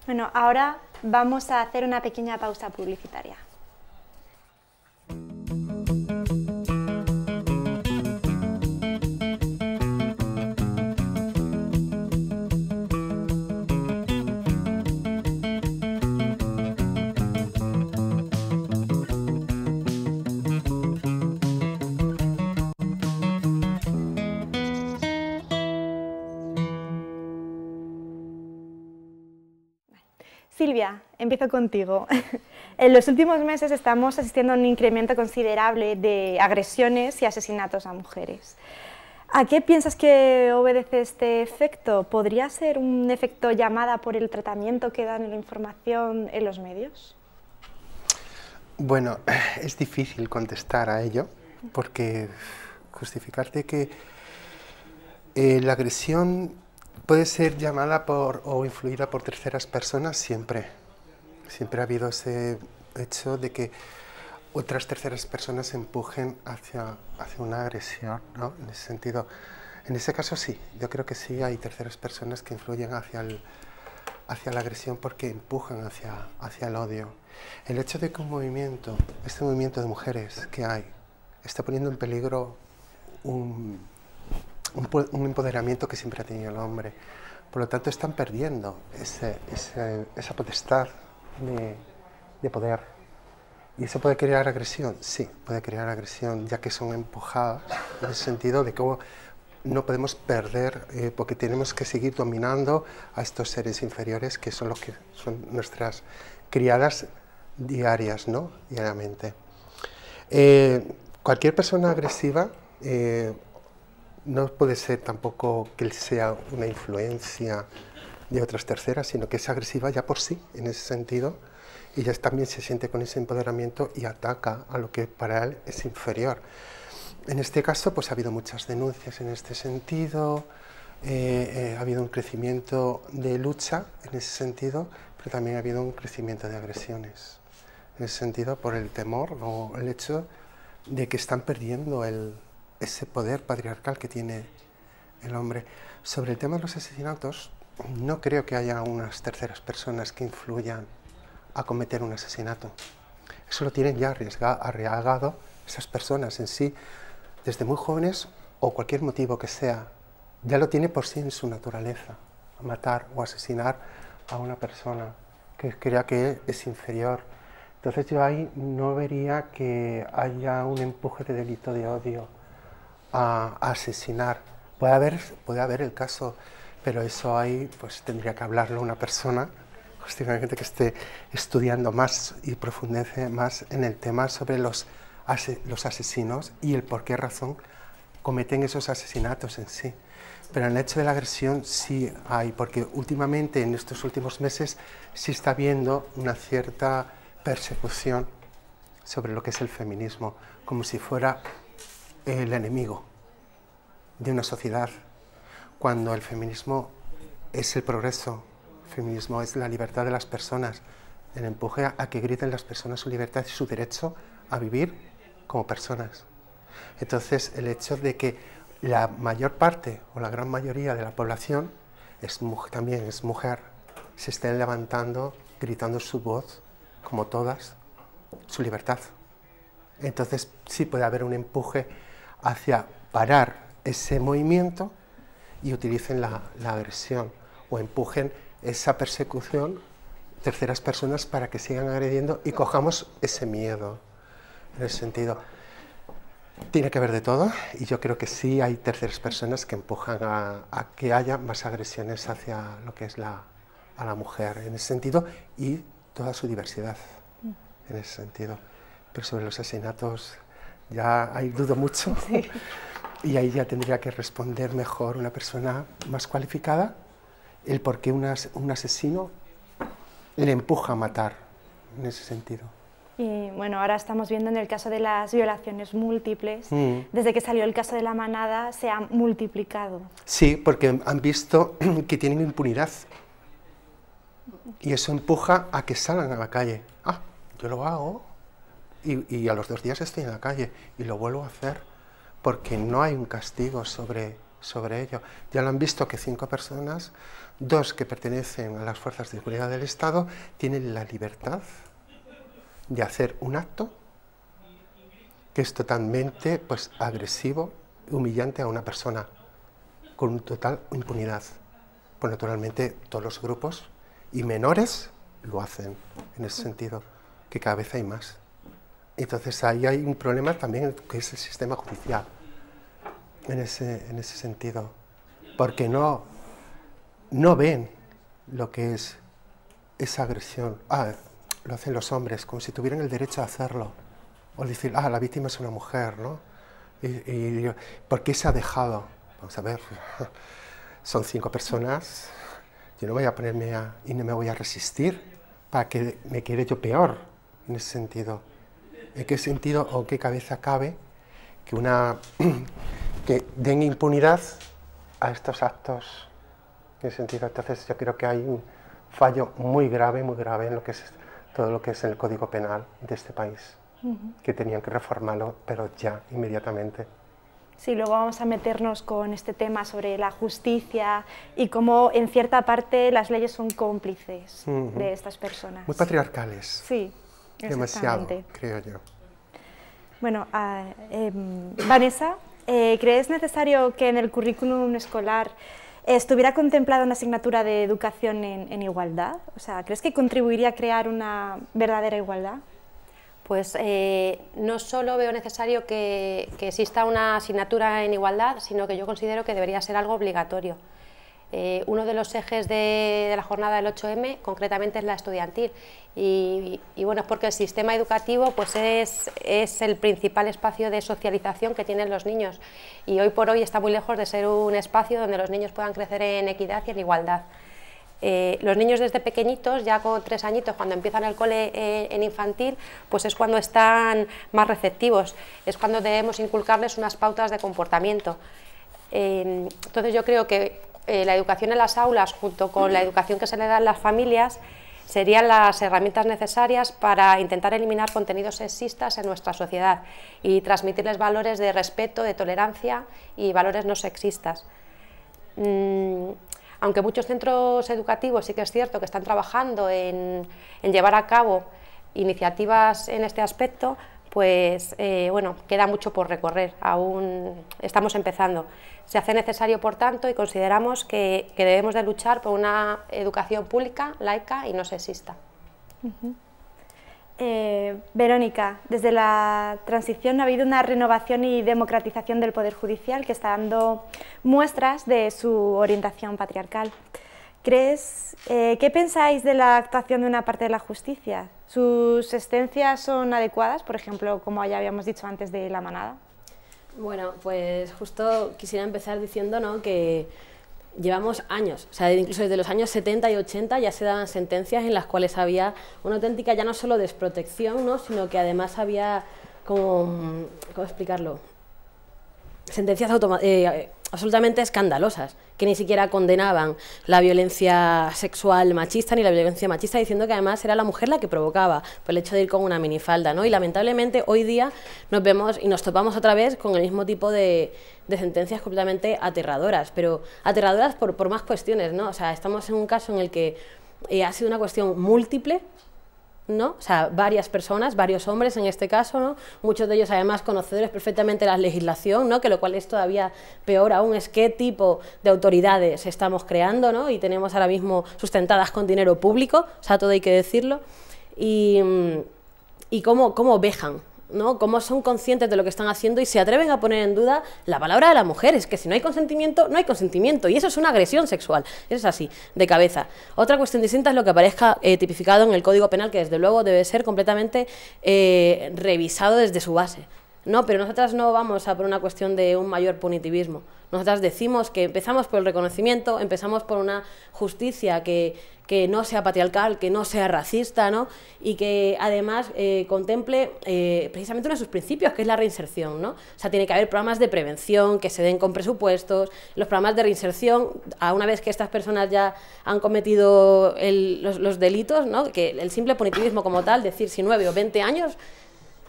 Bueno, ahora vamos a hacer una pequeña pausa publicitaria. Silvia, empiezo contigo. en los últimos meses estamos asistiendo a un incremento considerable de agresiones y asesinatos a mujeres. ¿A qué piensas que obedece este efecto? ¿Podría ser un efecto llamada por el tratamiento que dan la información en los medios? Bueno, es difícil contestar a ello porque justificarte que eh, la agresión puede ser llamada por o influida por terceras personas siempre. Siempre ha habido ese hecho de que otras terceras personas empujen hacia, hacia una agresión, ¿no? En ese sentido. En ese caso sí, yo creo que sí hay terceras personas que influyen hacia, el, hacia la agresión porque empujan hacia, hacia el odio. El hecho de que un movimiento, este movimiento de mujeres que hay, está poniendo en peligro un, un, empoderamiento que siempre ha tenido el hombre. Por lo tanto, están perdiendo ese, esa potestad de, poder. ¿Y eso puede crear agresión? Sí, puede crear agresión, ya que son empujadas en el sentido de cómo no podemos perder, eh, porque tenemos que seguir dominando a estos seres inferiores que son los que son nuestras criadas diarias, ¿no? Diariamente. Eh, cualquier persona agresiva eh, no puede ser tampoco que sea una influencia de otras terceras, sino que es agresiva ya por sí, en ese sentido, y ya también se siente con ese empoderamiento y ataca a lo que para él es inferior. En este caso, pues ha habido muchas denuncias en este sentido, eh, eh, ha habido un crecimiento de lucha en ese sentido, pero también ha habido un crecimiento de agresiones, en ese sentido, por el temor o el hecho de que están perdiendo el, ese poder patriarcal que tiene el hombre. Sobre el tema de los asesinatos, no creo que haya unas terceras personas que influyan a cometer un asesinato. Eso lo tienen ya arriesgado esas personas en sí, desde muy jóvenes o cualquier motivo que sea. Ya lo tiene por sí en su naturaleza, matar o asesinar a una persona que crea que es inferior. Entonces yo ahí no vería que haya un empuje de delito de odio a, asesinar. Puede haber, puede haber el caso, pero eso ahí pues tendría que hablarlo una persona, gente que esté estudiando más y profundece más en el tema sobre los, los asesinos y el por qué razón cometen esos asesinatos en sí. Pero en el hecho de la agresión sí hay, porque últimamente, en estos últimos meses, sí está habiendo una cierta persecución sobre lo que es el feminismo, como si fuera el enemigo de una sociedad, cuando el feminismo es el progreso, el feminismo es la libertad de las personas, el empuje a, que griten las personas su libertad y su derecho a vivir como personas. Entonces, el hecho de que la mayor parte o la gran mayoría de la población es, también es mujer, se estén levantando, gritando su voz, como todas, su libertad. Entonces, sí puede haber un empuje hacia parar ese movimiento y utilicen la, agresión o empujen esa persecución terceras personas para que sigan agrediendo y cojamos ese miedo. En ese sentido, tiene que haber de todo y yo creo que sí hay terceras personas que empujan a, que haya más agresiones hacia lo que es la, a la mujer en ese sentido y toda su diversidad en ese sentido. Pero sobre los asesinatos ya hay dudo mucho. Y ahí ya tendría que responder mejor una persona más cualificada el por qué un asesino le empuja a matar en ese sentido. Y bueno, ahora estamos viendo en el caso de las violaciones múltiples, mm. desde que salió el caso de la manada se han multiplicado. Sí, porque han visto que tienen impunidad y eso empuja a que salgan a la calle. Ah, yo lo hago y, a los dos días estoy en la calle y lo vuelvo a hacer porque no hay un castigo sobre, sobre ello. Ya lo han visto que cinco personas, dos que pertenecen a las fuerzas de seguridad del Estado, tienen la libertad de hacer un acto que es totalmente pues, agresivo, humillante a una persona, con total impunidad. Pues naturalmente todos los grupos y menores lo hacen en ese sentido, que cada vez hay más. Entonces ahí hay un problema también que es el sistema judicial, en ese, en ese sentido, porque no, no ven lo que es esa agresión. Ah, lo hacen los hombres, como si tuvieran el derecho a hacerlo. O decir, ah, la víctima es una mujer, ¿no? Y, y ¿por qué se ha dejado? Vamos a ver, son cinco personas, yo no voy a ponerme a, y no me voy a resistir para que me quede yo peor en ese sentido. ¿En qué sentido o qué cabeza cabe que, una, que den impunidad a estos actos? En ese sentido, entonces yo creo que hay un fallo muy grave, muy grave en lo que es todo lo que es el Código Penal de este país, que tenían que reformarlo, pero ya, inmediatamente. Sí, luego vamos a meternos con este tema sobre la justicia y cómo en cierta parte las leyes son cómplices de estas personas. Muy patriarcales. Sí, demasiado, creo yo. Bueno, em, Vanessa, eh, ¿crees necesario que en el currículum escolar estuviera contemplada una asignatura de educación en, igualdad? O sea, ¿crees que contribuiría a crear una verdadera igualdad? Pues eh, no solo veo necesario que, exista una asignatura en igualdad, sino que yo considero que debería ser algo obligatorio. Eh, uno de los ejes de, la jornada del 8M concretamente es la estudiantil y, bueno, es porque el sistema educativo pues es, el principal espacio de socialización que tienen los niños y hoy por hoy está muy lejos de ser un espacio donde los niños puedan crecer en equidad y en igualdad. Eh, los niños desde pequeñitos, ya con tres añitos, cuando empiezan el cole eh, en infantil, pues es cuando están más receptivos, es cuando debemos inculcarles unas pautas de comportamiento. entonces yo creo que eh, la educación en las aulas, junto con la educación que se le da en las familias, serían las herramientas necesarias para intentar eliminar contenidos sexistas en nuestra sociedad y transmitirles valores de respeto, de tolerancia y valores no sexistas. Mm, aunque muchos centros educativos sí que es cierto que están trabajando en, llevar a cabo iniciativas en este aspecto, pues eh, bueno, queda mucho por recorrer, aún estamos empezando. Se hace necesario, por tanto, y consideramos que, debemos de luchar por una educación pública, laica y no sexista. Eh, Verónica, desde la transición ha habido una renovación y democratización del Poder Judicial que está dando muestras de su orientación patriarcal. ¿Crees, eh, ¿Qué pensáis de la actuación de una parte de la justicia? ¿Sus sentencias son adecuadas, por ejemplo, como ya habíamos dicho antes de la manada? Bueno, pues justo quisiera empezar diciendo ¿no? que llevamos años, o sea, incluso desde los años 70 y 80 ya se daban sentencias en las cuales había una auténtica ya no solo desprotección, ¿no? sino que además había como, ¿cómo explicarlo? Sentencias eh, absolutamente escandalosas, que ni siquiera condenaban la violencia sexual machista ni la violencia machista, diciendo que además era la mujer la que provocaba por el hecho de ir con una minifalda. ¿no? Y lamentablemente hoy día nos vemos y nos topamos otra vez con el mismo tipo de, sentencias completamente aterradoras, pero aterradoras por, más cuestiones. ¿no? O sea, estamos en un caso en el que eh, ha sido una cuestión múltiple ¿no? O sea, varias personas, varios hombres en este caso. Muchos de ellos además conocedores perfectamente de la legislación, ¿no? Que lo cual es todavía peor aún es qué tipo de autoridades estamos creando, ¿no? Y tenemos ahora mismo sustentadas con dinero público, o sea, todo hay que decirlo. Y, y cómo, cómo vejan, ¿no? Cómo son conscientes de lo que están haciendo y se atreven a poner en duda la palabra de la mujer. Es que si no hay consentimiento, no hay consentimiento. Y eso es una agresión sexual. Eso es así, de cabeza. Otra cuestión distinta es lo que aparezca eh, tipificado en el Código Penal, que desde luego debe ser completamente eh, revisado desde su base. No, pero nosotras no vamos a por una cuestión de un mayor punitivismo. Nosotras decimos que empezamos por el reconocimiento, empezamos por una justicia que, que no sea patriarcal, que no sea racista, ¿no? y que además eh, contemple eh, precisamente uno de sus principios, que es la reinserción. ¿no? O sea, tiene que haber programas de prevención que se den con presupuestos, los programas de reinserción, a una vez que estas personas ya han cometido los, delitos, ¿no? que el simple punitivismo como tal, decir si nueve o 20 años,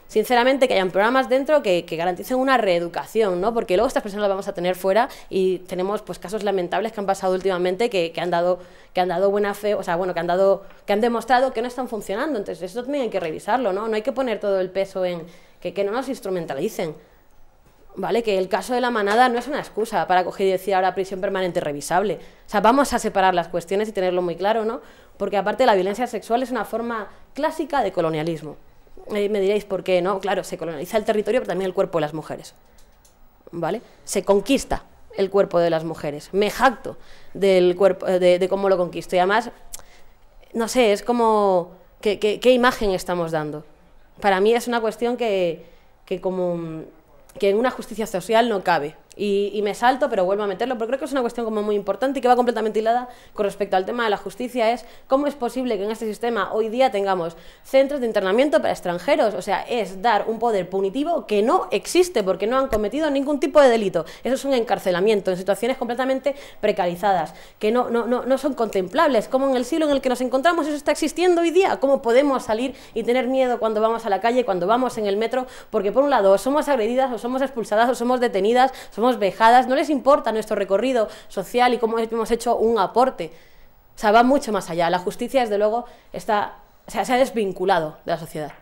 sinceramente, que hayan programas dentro que, garanticen una reeducación, ¿no? Porque luego estas personas las vamos a tener fuera y tenemos pues casos lamentables que han pasado últimamente que, han dado que han dado buena fe, o sea, bueno, que han dado que han demostrado que no están funcionando. Entonces, eso también hay que revisarlo, ¿no? No hay que poner todo el peso en que, que no nos instrumentalicen. ¿Vale? Que el caso de la manada no es una excusa para coger y decir ahora prisión permanente revisable. O sea, vamos a separar las cuestiones y tenerlo muy claro, ¿no? Porque aparte la violencia sexual es una forma clásica de colonialismo me diréis por qué, ¿no? Claro, se coloniza el territorio, pero también el cuerpo de las mujeres. ¿Vale? Se conquista el cuerpo de las mujeres. Me jacto del cuerpo, de, cómo lo conquisto. Y además, no sé, es como, ¿qué, qué, imagen estamos dando? Para mí es una cuestión que, que, como, que en una justicia social no cabe. Y, me salto, pero vuelvo a meterlo, porque creo que es una cuestión como muy importante y que va completamente hilada con respecto al tema de la justicia, es cómo es posible que en este sistema hoy día tengamos centros de internamiento para extranjeros, o sea, es dar un poder punitivo que no existe porque no han cometido ningún tipo de delito. Eso es un encarcelamiento en situaciones completamente precarizadas, que no, no, no, no son contemplables, como en el siglo en el que nos encontramos eso está existiendo hoy día, cómo podemos salir y tener miedo cuando vamos a la calle, cuando vamos en el metro, porque por un lado somos agredidas o somos expulsadas o somos detenidas, somos vejadas, no les importa nuestro recorrido social y cómo hemos hecho un aporte. O sea, va mucho más allá. La justicia, desde luego, está, se ha desvinculado de la sociedad.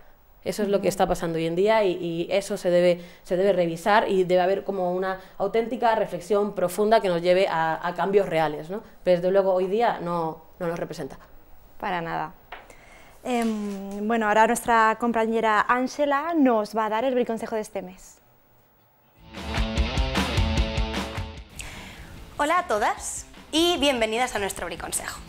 Eso es lo que está pasando hoy en día y, eso se debe, se debe revisar y debe haber como una auténtica reflexión profunda que nos lleve a, cambios reales. ¿no? Pero desde luego hoy día no, no nos representa. Para nada. Em, bueno, ahora nuestra compañera Ángela nos va a dar el consejo de este mes. Hola a todas y bienvenidas a nuestro Briconsejo.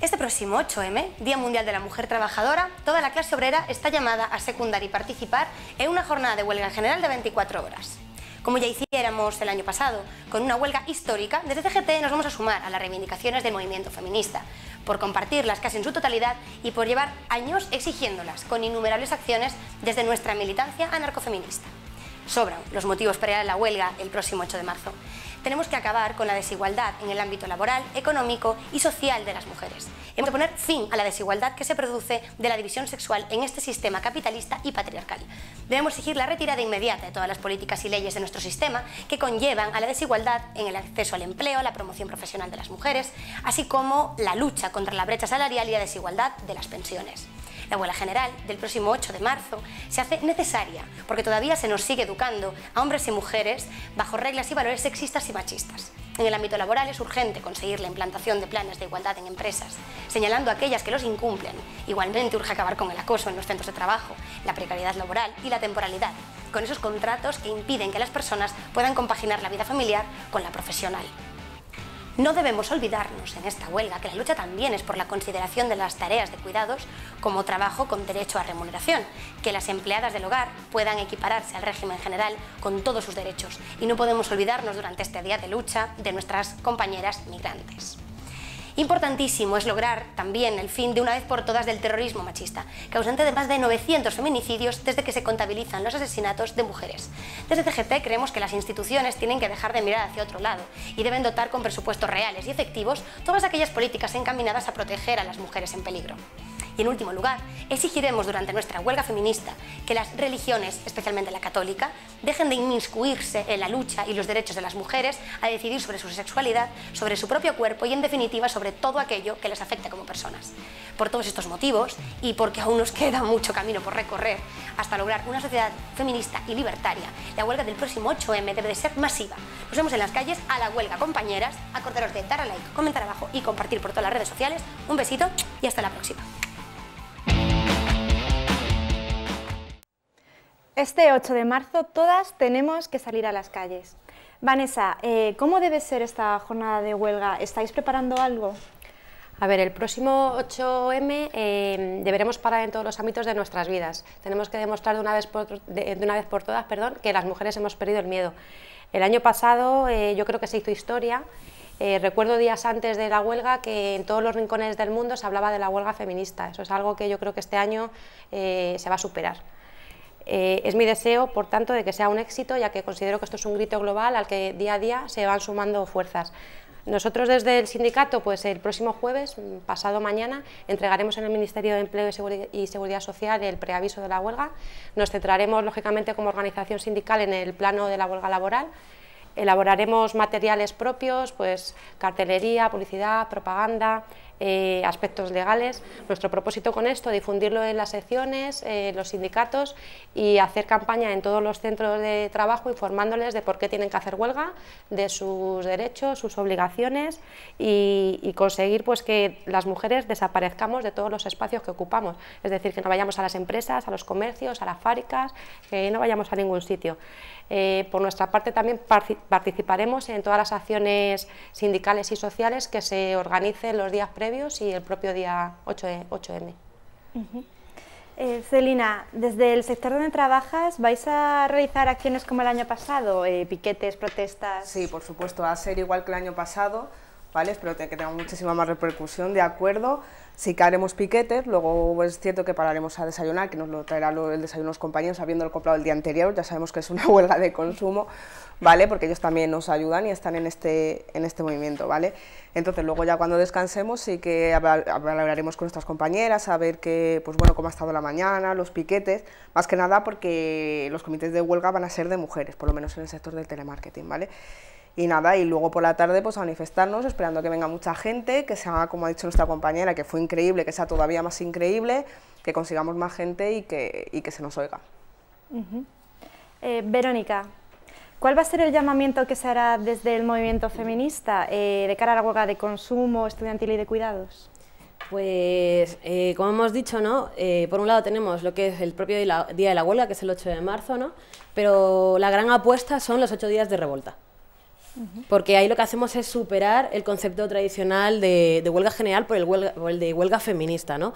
Este próximo 8M, Día Mundial de la Mujer Trabajadora, toda la clase obrera está llamada a secundar y participar en una jornada de huelga general de 24 horas. Como ya hiciéramos el año pasado, con una huelga histórica, desde CGT nos vamos a sumar a las reivindicaciones del movimiento feminista, por compartirlas casi en su totalidad y por llevar años exigiéndolas con innumerables acciones desde nuestra militancia anarcofeminista. Sobran los motivos para ir a la huelga el próximo 8 de marzo tenemos que acabar con la desigualdad en el ámbito laboral, económico y social de las mujeres. Hemos de poner fin a la desigualdad que se produce de la división sexual en este sistema capitalista y patriarcal. Debemos exigir la retirada inmediata de todas las políticas y leyes de nuestro sistema que conllevan a la desigualdad en el acceso al empleo, la promoción profesional de las mujeres, así como la lucha contra la brecha salarial y la desigualdad de las pensiones. La huelga general del próximo 8 de marzo se hace necesaria porque todavía se nos sigue educando a hombres y mujeres bajo reglas y valores sexistas y machistas. En el ámbito laboral es urgente conseguir la implantación de planes de igualdad en empresas, señalando aquellas que los incumplen. Igualmente urge acabar con el acoso en los centros de trabajo, la precariedad laboral y la temporalidad, con esos contratos que impiden que las personas puedan compaginar la vida familiar con la profesional. No debemos olvidarnos en esta huelga que la lucha también es por la consideración de las tareas de cuidados como trabajo con derecho a remuneración, que las empleadas del hogar puedan equipararse al régimen general con todos sus derechos y no podemos olvidarnos durante este día de lucha de nuestras compañeras migrantes. Importantísimo es lograr también el fin de una vez por todas del terrorismo machista, causante de más de 900 feminicidios desde que se contabilizan los asesinatos de mujeres. Desde CGT creemos que las instituciones tienen que dejar de mirar hacia otro lado y deben dotar con presupuestos reales y efectivos todas aquellas políticas encaminadas a proteger a las mujeres en peligro. Y en último lugar, exigiremos durante nuestra huelga feminista que las religiones, especialmente la católica, dejen de inmiscuirse en la lucha y los derechos de las mujeres a decidir sobre su sexualidad, sobre su propio cuerpo y en definitiva sobre todo aquello que les afecta como personas. Por todos estos motivos y porque aún nos queda mucho camino por recorrer hasta lograr una sociedad feminista y libertaria, la huelga del próximo 8M debe de ser masiva. Nos vemos en las calles a la huelga, compañeras. Acordaros de dar a like, comentar abajo y compartir por todas las redes sociales. Un besito y hasta la próxima. Este 8 de marzo todas tenemos que salir a las calles. Vanessa, eh, ¿cómo debe ser esta jornada de huelga? ¿Estáis preparando algo? A ver, el próximo 8M eh, deberemos parar en todos los ámbitos de nuestras vidas. Tenemos que demostrar de una vez por, de, una vez por todas perdón, que las mujeres hemos perdido el miedo. El año pasado eh, yo creo que se hizo historia. Eh, recuerdo días antes de la huelga que en todos los rincones del mundo se hablaba de la huelga feminista. Eso es algo que yo creo que este año se va a superar. Es mi deseo, por tanto, de que sea un éxito, ya que considero que esto es un grito global al que día a día se van sumando fuerzas. Nosotros desde el sindicato, pues el próximo jueves, mm, pasado mañana, entregaremos en el Ministerio de Empleo y Seguridad Social el preaviso de la huelga. Nos centraremos, lógicamente, como organización sindical en el plano de la huelga laboral. Elaboraremos materiales propios, pues cartelería, publicidad, propaganda, eh, aspectos legales. Nuestro propósito con esto, difundirlo en las secciones, eh, los sindicatos y hacer campaña en todos los centros de trabajo informándoles de por qué tienen que hacer huelga, de sus derechos, sus obligaciones y, conseguir pues, que las mujeres desaparezcamos de todos los espacios que ocupamos. Es decir, que no vayamos a las empresas, a los comercios, a las fábricas, que no vayamos a ningún sitio. Eh, por nuestra parte también participaremos en todas las acciones sindicales y sociales que se organicen los días previos y el propio día 8, m eh, Celina, desde el sector donde trabajas, ¿vais a realizar acciones como el año pasado? Eh, ¿Piquetes, protestas? Sí, por supuesto, va a ser igual que el año pasado, ¿vale? Espero que tenga muchísima más repercusión, de acuerdo. Sí que haremos piquetes, luego es cierto que pararemos a desayunar, que nos lo traerá el desayuno los compañeros habiendo comprado el día anterior, ya sabemos que es una huelga de consumo, ¿vale? Porque ellos también nos ayudan y están en este, en este movimiento, ¿vale? Entonces luego ya cuando descansemos sí que hablaremos con nuestras compañeras a ver que, pues bueno, cómo ha estado la mañana, los piquetes, más que nada porque los comités de huelga van a ser de mujeres, por lo menos en el sector del telemarketing, ¿vale? Y nada, y luego por la tarde pues a manifestarnos, esperando que venga mucha gente, que sea, como ha dicho nuestra compañera, que fue increíble, que sea todavía más increíble, que consigamos más gente y que, y que se nos oiga. Eh, Verónica, ¿cuál va a ser el llamamiento que se hará desde el movimiento feminista eh, de cara a la huelga de consumo estudiantil y de cuidados? Pues, eh, como hemos dicho, ¿no? por un lado tenemos lo que es el propio día de la huelga, que es el 8 de marzo, ¿no? pero la gran apuesta son los ocho días de revolta. Porque ahí lo que hacemos es superar el concepto tradicional de, huelga general por el, de huelga feminista, ¿no?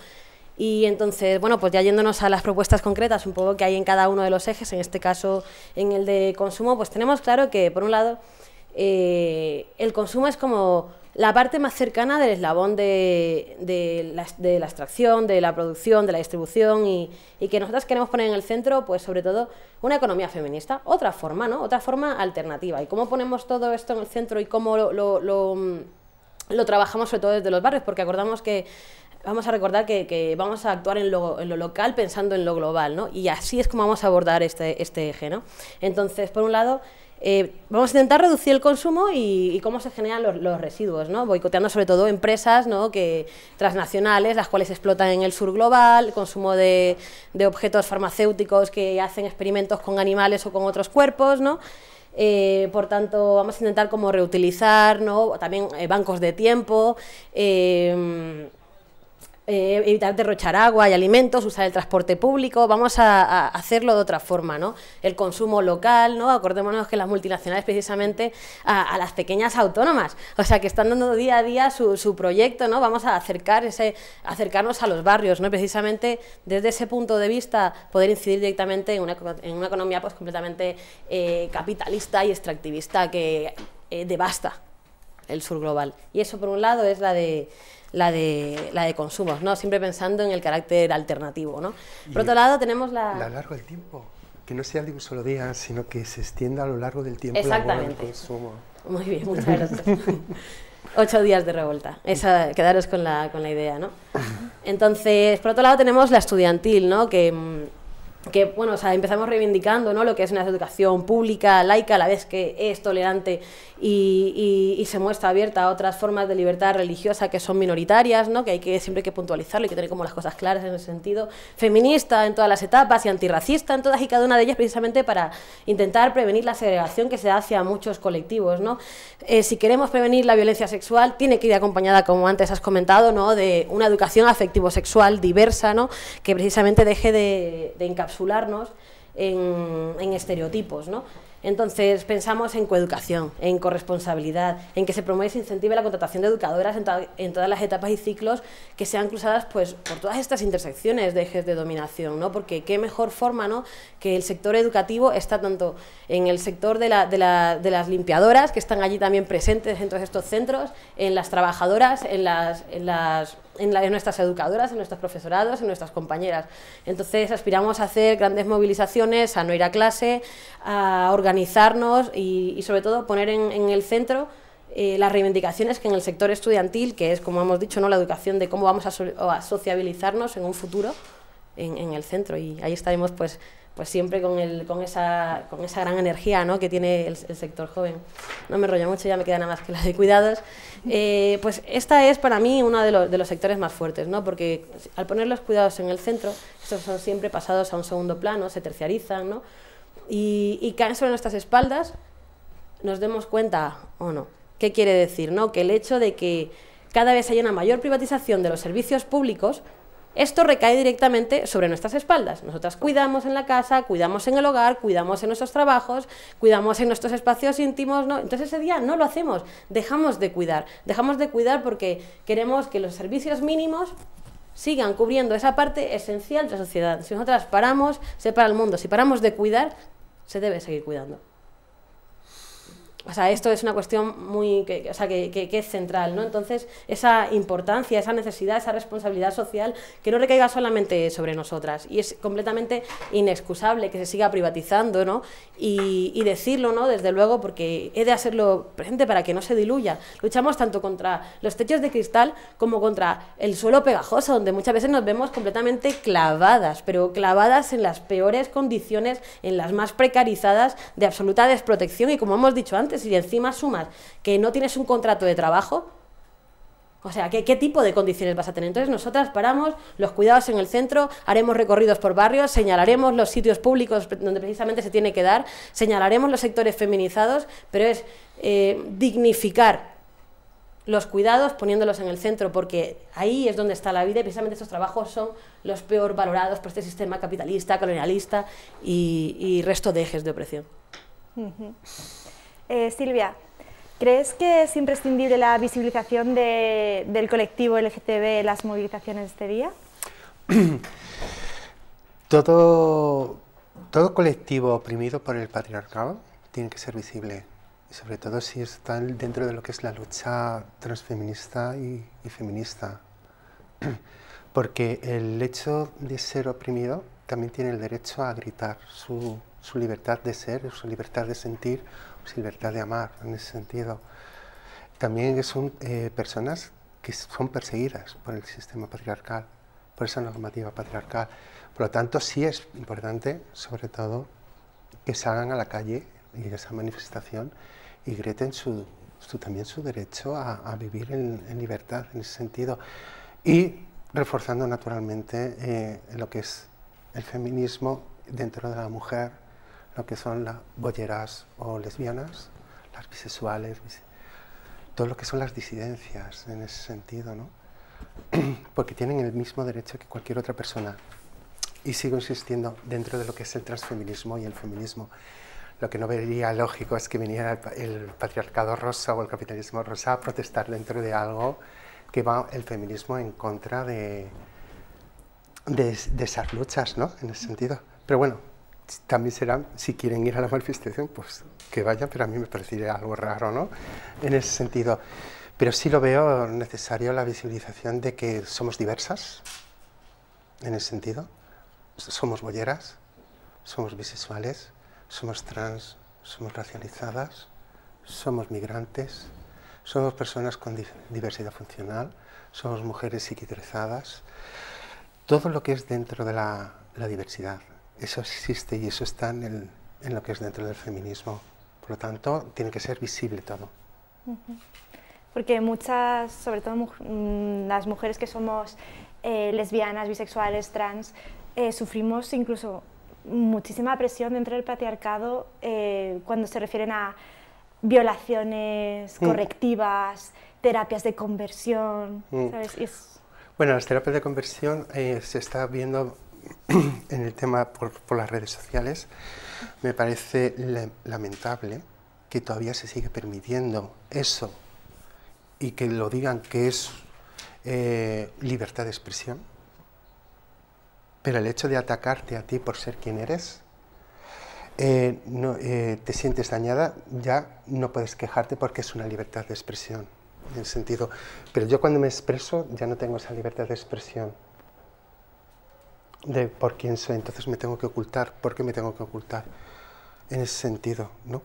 Y entonces, bueno, pues ya yéndonos a las propuestas concretas, un poco que hay en cada uno de los ejes, en este caso en el de consumo, pues tenemos claro que, por un lado, eh, el consumo es como la parte más cercana del eslabón de, la, extracción, de la producción, de la distribución y, que nosotras queremos poner en el centro, pues sobre todo, una economía feminista, otra forma, ¿no? Otra forma alternativa. ¿Y cómo ponemos todo esto en el centro y cómo lo, trabajamos sobre todo desde los barrios? Porque acordamos que vamos a recordar que, vamos a actuar en lo, en lo, local pensando en lo global, ¿no? Y así es como vamos a abordar este, este eje, ¿no? Entonces, por un lado, eh, vamos a intentar reducir el consumo y, cómo se generan los, residuos, ¿no? boicoteando sobre todo empresas ¿no? que, transnacionales, las cuales explotan en el sur global, el consumo de, objetos farmacéuticos que hacen experimentos con animales o con otros cuerpos, ¿no? Eh, por tanto, vamos a intentar como reutilizar, ¿no? también eh, bancos de tiempo, evitar derrochar agua y alimentos, usar el transporte público, vamos a, hacerlo de otra forma, ¿no? El consumo local, ¿no? Acordémonos que las multinacionales precisamente a, las pequeñas autónomas, o sea, que están dando día a día su, proyecto, ¿no? Vamos a acercar ese, acercarnos a los barrios, ¿no? Precisamente desde ese punto de vista poder incidir directamente en una, en una economía pues completamente eh, capitalista y extractivista que eh, devasta el sur global. Y eso por un lado es la de la de, la de consumos, ¿no? Siempre pensando en el carácter alternativo, ¿no? Por otro lado tenemos la... A lo largo del tiempo, que no sea de un solo día, sino que se extienda a lo largo del tiempo Exactamente. consumo. Muy bien, muchas gracias. Ocho días de revolta, esa, quedaros con la, con la idea, ¿no? Entonces, por otro lado tenemos la estudiantil, ¿no? Que mm, que bueno, o sea, empezamos reivindicando ¿no? lo que es una educación pública, laica, a la vez que es tolerante y, se muestra abierta a otras formas de libertad religiosa que son minoritarias, ¿no? que hay que siempre hay que puntualizarlo, hay que tener como las cosas claras en ese sentido, feminista en todas las etapas y antirracista en todas y cada una de ellas precisamente para intentar prevenir la segregación que se da hacia muchos colectivos. ¿no? Eh, si queremos prevenir la violencia sexual, tiene que ir acompañada, como antes has comentado, ¿no? de una educación afectivo-sexual diversa, ¿no? que precisamente deje de, de encapsularnos en, en estereotipos, ¿no? Entonces pensamos en coeducación, en corresponsabilidad, en que se promueva y se incentive la contratación de educadoras en, todas las etapas y ciclos que sean cruzadas pues, por todas estas intersecciones de ejes de dominación, ¿no? porque qué mejor forma ¿no? que el sector educativo está tanto en el sector de, la, de, la, de, las limpiadoras, que están allí también presentes en todos estos centros, en las trabajadoras, en las, en las en, nuestras educadoras, en nuestros profesorados, en nuestras compañeras. Entonces aspiramos a hacer grandes movilizaciones, a no ir a clase, a organizarnos y, sobre todo poner en, el centro eh, las reivindicaciones que en el sector estudiantil, que es como hemos dicho, ¿no? la educación de cómo vamos a, sociabilizarnos en un futuro, en, en, el centro. Y ahí estaremos pues pues siempre con, el, con, esa, con esa gran energía ¿no? que tiene el, sector joven. No me rollo mucho, ya me queda nada más que la de cuidados. Eh, pues esta es para mí uno de los, de los sectores más fuertes, ¿no? porque al poner los cuidados en el centro, estos son siempre pasados a un segundo plano, se terciarizan ¿no? Y, y caen sobre nuestras espaldas, nos demos cuenta o no. ¿Qué quiere decir? ¿no? Que el hecho de que cada vez haya una mayor privatización de los servicios públicos esto recae directamente sobre nuestras espaldas. Nosotras cuidamos en la casa, cuidamos en el hogar, cuidamos en nuestros trabajos, cuidamos en nuestros espacios íntimos. Entonces ese día no lo hacemos, dejamos de cuidar. Dejamos de cuidar porque queremos que los servicios mínimos sigan cubriendo esa parte esencial de la sociedad. Si nosotras paramos, se para el mundo. Si paramos de cuidar, se debe seguir cuidando. O sea, esto es una cuestión muy, que, o sea, que, que, es central, ¿no? Entonces, esa importancia, esa necesidad, esa responsabilidad social, que no recaiga solamente sobre nosotras. Y es completamente inexcusable que se siga privatizando, ¿no? Y, y decirlo, ¿no? Desde luego, porque he de hacerlo presente para que no se diluya. Luchamos tanto contra los techos de cristal como contra el suelo pegajoso, donde muchas veces nos vemos completamente clavadas, pero clavadas en las peores condiciones, en las más precarizadas, de absoluta desprotección. Y como hemos dicho antes, si encima sumas que no tienes un contrato de trabajo, o sea, ¿qué, ¿qué, tipo de condiciones vas a tener? Entonces nosotras paramos los cuidados en el centro, haremos recorridos por barrios, señalaremos los sitios públicos donde precisamente se tiene que dar, señalaremos los sectores feminizados, pero es eh, dignificar los cuidados poniéndolos en el centro, porque ahí es donde está la vida y precisamente estos trabajos son los peor valorados por este sistema capitalista, colonialista y, resto de ejes de opresión. Eh, Silvia, ¿crees que es imprescindible la visibilización del colectivo LGTB en las movilizaciones de este día? todo, todo colectivo oprimido por el patriarcado tiene que ser visible, y sobre todo si está dentro de lo que es la lucha transfeminista y, feminista. Porque el hecho de ser oprimido también tiene el derecho a gritar su, su libertad de ser, su libertad de sentir, libertad de amar en ese sentido. También son eh, personas que son perseguidas por el sistema patriarcal, por esa normativa patriarcal. Por lo tanto, sí es importante, sobre todo, que salgan a la calle y esa manifestación y griten su, también su derecho a, vivir en, libertad en ese sentido. Y reforzando naturalmente eh, lo que es el feminismo dentro de la mujer, lo que son las bolleras o lesbianas, las bisexuales, todo lo que son las disidencias en ese sentido, ¿no? porque tienen el mismo derecho que cualquier otra persona. Y sigo insistiendo dentro de lo que es el transfeminismo y el feminismo. Lo que no vería lógico es que viniera el, patriarcado rosa o el capitalismo rosa a protestar dentro de algo que va el feminismo en contra de, de, de esas luchas, ¿no? En ese sentido. Pero bueno, también será, si quieren ir a la manifestación, pues que vayan, pero a mí me parecería algo raro, ¿no? En ese sentido. Pero sí lo veo necesario la visibilización de que somos diversas, en ese sentido. Somos bolleras, somos bisexuales, somos trans, somos racializadas, somos migrantes, somos personas con diversidad funcional, somos mujeres psiquiatrizadas. Todo lo que es dentro de la diversidad, eso existe y eso está en, lo que es dentro del feminismo. Por lo tanto, tiene que ser visible todo. Porque muchas, sobre todo mm, las mujeres que somos eh, lesbianas, bisexuales, trans, eh, sufrimos incluso muchísima presión dentro del patriarcado eh, cuando se refieren a violaciones mm. correctivas, terapias de conversión, mm. Bueno, las terapias de conversión se está viendo en el tema por, las redes sociales, me parece lamentable que todavía se sigue permitiendo eso y que lo digan que es eh, libertad de expresión. Pero el hecho de atacarte a ti por ser quien eres, eh, eh, te sientes dañada, ya no puedes quejarte porque es una libertad de expresión. En sentido, pero yo cuando me expreso ya no tengo esa libertad de expresión de por quién soy, entonces me tengo que ocultar. ¿Por qué me tengo que ocultar? En ese sentido, ¿no?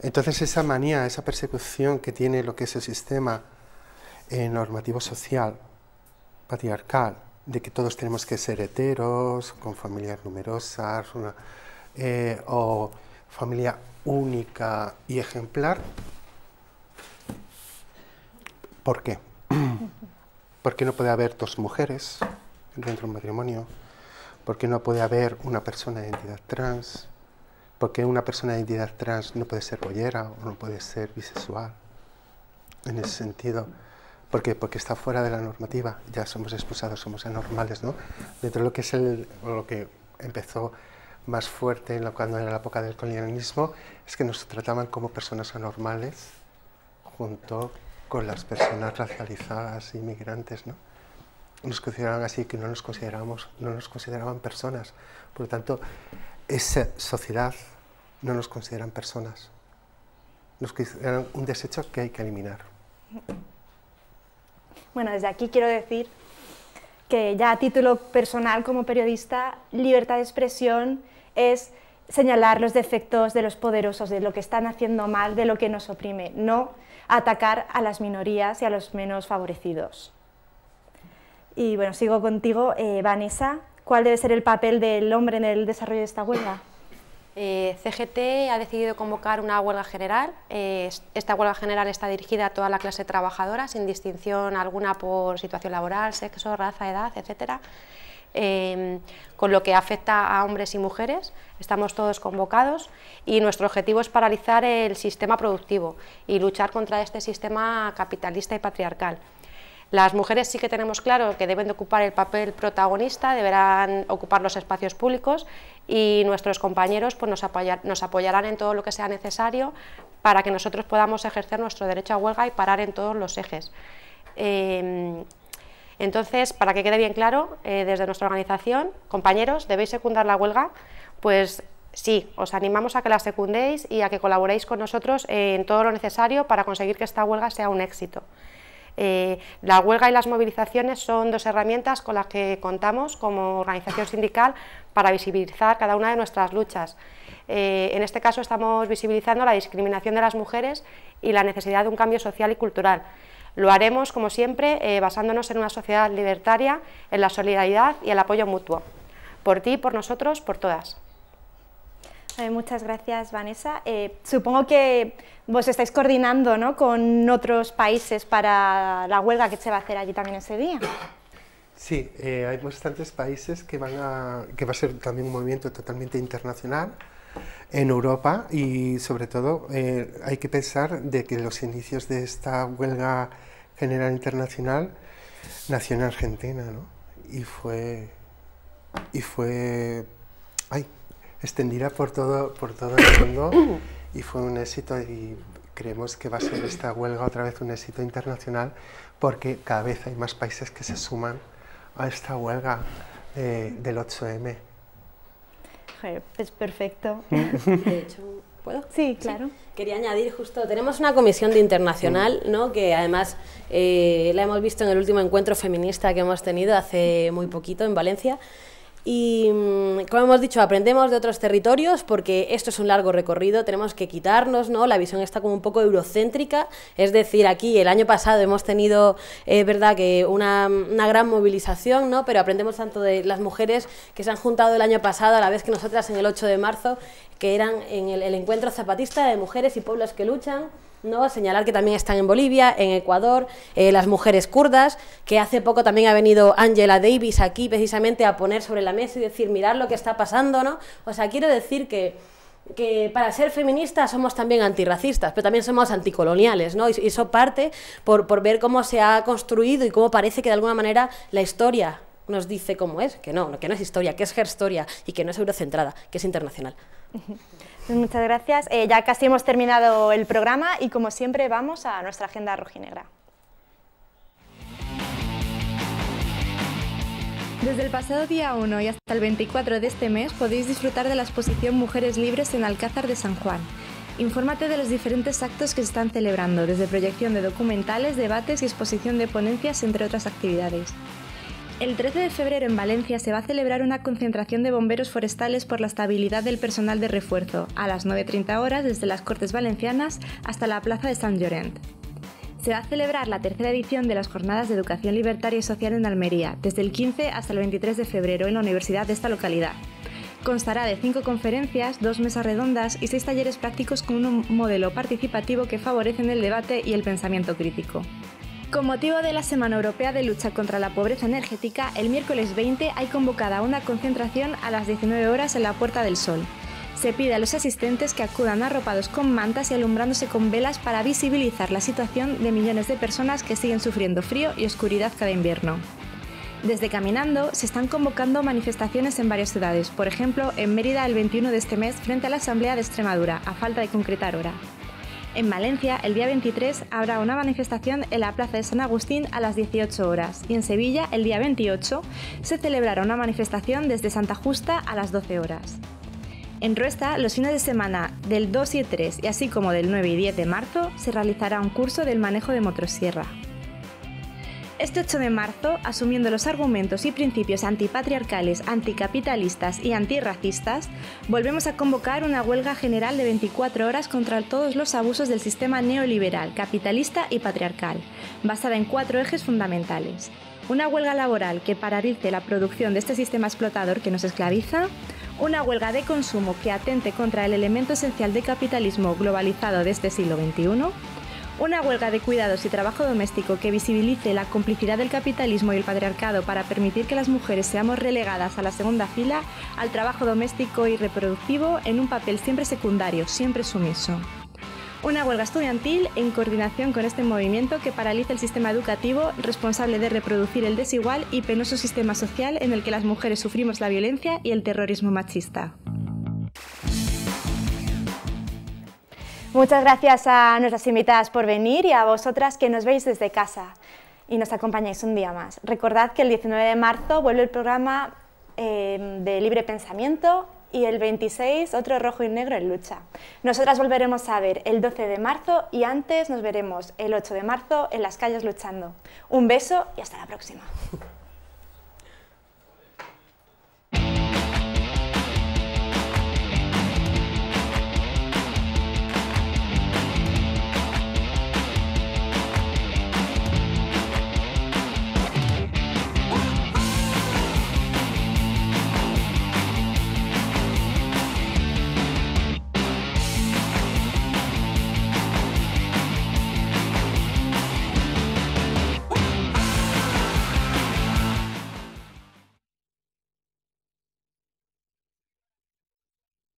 Entonces esa manía, esa persecución que tiene lo que es el sistema eh, normativo social, patriarcal, de que todos tenemos que ser heteros, con familias numerosas, eh, o familia única y ejemplar. ¿Por qué? Porque no puede haber dos mujeres dentro de un matrimonio. Porque no puede haber una persona de identidad trans. Porque una persona de identidad trans no puede ser bollera o no puede ser bisexual. En ese sentido. ¿Por qué? Porque está fuera de la normativa. Ya somos expulsados, somos anormales, ¿no? Dentro de lo que es el, lo que empezó más fuerte cuando era la época del colonialismo, es que nos trataban como personas anormales junto con las personas racializadas, inmigrantes, ¿no? Nos consideraban así, que no nos consideramos, no nos consideraban personas. Por lo tanto, esa sociedad no nos consideran personas. Nos consideran un desecho que hay que eliminar. Bueno, desde aquí quiero decir que ya a título personal como periodista, libertad de expresión es señalar los defectos de los poderosos, de lo que están haciendo mal, de lo que nos oprime, no atacar a las minorías y a los menos favorecidos. Y bueno, sigo contigo, eh, Vanessa. ¿Cuál debe ser el papel del hombre en el desarrollo de esta huelga? Eh, CGT ha decidido convocar una huelga general. Eh, esta huelga general está dirigida a toda la clase trabajadora, sin distinción alguna por situación laboral, sexo, raza, edad, etcétera. Em, con lo que afecta a hombres y mujeres. Estamos todos convocados y nuestro objetivo es paralizar el sistema productivo y luchar contra este sistema capitalista y patriarcal. Las mujeres sí que tenemos claro que deben de ocupar el papel protagonista, deberán ocupar los espacios públicos y nuestros compañeros pues, nos, nos apoyarán en todo lo que sea necesario para que nosotros podamos ejercer nuestro derecho a huelga y parar en todos los ejes. Em, entonces, para que quede bien claro, eh, desde nuestra organización, compañeros, debéis secundar la huelga, pues sí, os animamos a que la secundéis y a que colaboréis con nosotros en todo lo necesario para conseguir que esta huelga sea un éxito. Eh, la huelga y las movilizaciones son dos herramientas con las que contamos como organización sindical para visibilizar cada una de nuestras luchas. Eh, en este caso estamos visibilizando la discriminación de las mujeres y la necesidad de un cambio social y cultural. Lo haremos, como siempre, eh, basándonos en una sociedad libertaria, en la solidaridad y el apoyo mutuo. Por ti, por nosotros, por todas. muchas gracias, Vanessa. Eh, supongo que vos estáis coordinando ¿no? con otros países para la huelga que se va a hacer allí también ese día. Sí, eh, hay bastantes países que van a, que va a ser también un movimiento totalmente internacional en Europa y sobre todo hay que pensar de que los inicios de esta huelga general internacional nació en Argentina, ¿no? Y fue, y fue, ay, extendida por todo, por todo el mundo y fue un éxito y creemos que va a ser esta huelga otra vez un éxito internacional porque cada vez hay más países que se suman a esta huelga eh, del 8M. Es perfecto. De hecho, ¿puedo? Sí, claro. Quería añadir justo, tenemos una comisión de internacional, ¿no? que además eh, la hemos visto en el último encuentro feminista que hemos tenido hace muy poquito en Valencia, y mm, como hemos dicho, aprendemos de otros territorios porque esto es un largo recorrido, tenemos que quitarnos, ¿no? La visión está como un poco eurocéntrica, es decir, aquí el año pasado hemos tenido, es verdad que una, una, gran movilización, ¿no? Pero aprendemos tanto de las mujeres que se han juntado el año pasado a la vez que nosotras en el 8 de marzo, que eran en el, el encuentro zapatista de mujeres y pueblos que luchan ¿no? Señalar que también están en Bolivia, en Ecuador, eh, las mujeres kurdas, que hace poco también ha venido Angela Davis aquí precisamente a poner sobre la mesa y decir, mirar lo que está pasando, ¿no? O sea, quiero decir que que para ser feministas somos también antirracistas, pero también somos anticoloniales, ¿no? Y eso parte por, por ver cómo se ha construido y cómo parece que de alguna manera la historia nos dice cómo es, que no, que no es historia, que es historia y que no es eurocentrada, que es internacional. Pues muchas gracias. Eh, ya casi hemos terminado el programa y como siempre vamos a nuestra agenda rojinegra. Desde el pasado día 1 y hasta el 24 de este mes podéis disfrutar de la exposición Mujeres Libres en Alcázar de San Juan. Infórmate de los diferentes actos que se están celebrando, desde proyección de documentales, debates y exposición de ponencias, entre otras actividades. El 13 de febrero en Valencia se va a celebrar una concentración de bomberos forestales por la estabilidad del personal de refuerzo, a las 9.30 horas desde las Cortes Valencianas hasta la Plaza de San Llorent se va a celebrar la tercera edición de las Jornadas de Educación Libertaria y Social en Almería, desde el 15 hasta el 23 de febrero en la universidad de esta localidad. Constará de cinco conferencias, dos mesas redondas y seis talleres prácticos con un modelo participativo que favorecen el debate y el pensamiento crítico. Con motivo de la Semana Europea de Lucha contra la Pobreza Energética, el miércoles 20 hay convocada una concentración a las 19 horas en la Puerta del Sol se pide a los asistentes que acudan arropados con mantas y alumbrándose con velas para visibilizar la situación de millones de personas que siguen sufriendo frío y oscuridad cada invierno. Desde Caminando se están convocando manifestaciones en varias ciudades, por ejemplo en Mérida el 21 de este mes frente a la Asamblea de Extremadura, a falta de concretar hora. En Valencia, el día 23, habrá una manifestación en la Plaza de San Agustín a las 18 horas y en Sevilla, el día 28, se celebrará una manifestación desde Santa Justa a las 12 horas. En Ruesta, los fines de semana del 2 y 3 y así como del 9 y 10 de marzo, se realizará un curso del manejo de motosierra. Este 8 de marzo, asumiendo los argumentos y principios antipatriarcales, anticapitalistas y antirracistas, volvemos a convocar una huelga general de 24 horas contra todos los abusos del sistema neoliberal, capitalista y patriarcal, basada en cuatro ejes fundamentales. Una huelga laboral que paralice la producción de este sistema explotador que nos esclaviza, una huelga de consumo que atente contra el elemento esencial del capitalismo globalizado de este siglo XXI, una huelga de cuidados y trabajo doméstico que visibilice la complicidad del capitalismo y el patriarcado para permitir que las mujeres seamos relegadas a la segunda fila, al trabajo doméstico y reproductivo en un papel siempre secundario, siempre sumiso. Una huelga estudiantil en coordinación con este movimiento que paraliza el sistema educativo responsable de reproducir el desigual y penoso sistema social en el que las mujeres sufrimos la violencia y el terrorismo machista. Muchas gracias a nuestras invitadas por venir y a vosotras que nos veis desde casa y nos acompañáis un día más. Recordad que el 19 de marzo vuelve el programa eh, de libre pensamiento y el 26 otro rojo y negro en lucha. Nosotras volveremos a ver el 12 de marzo y antes nos veremos el 8 de marzo en las calles luchando. Un beso y hasta la próxima.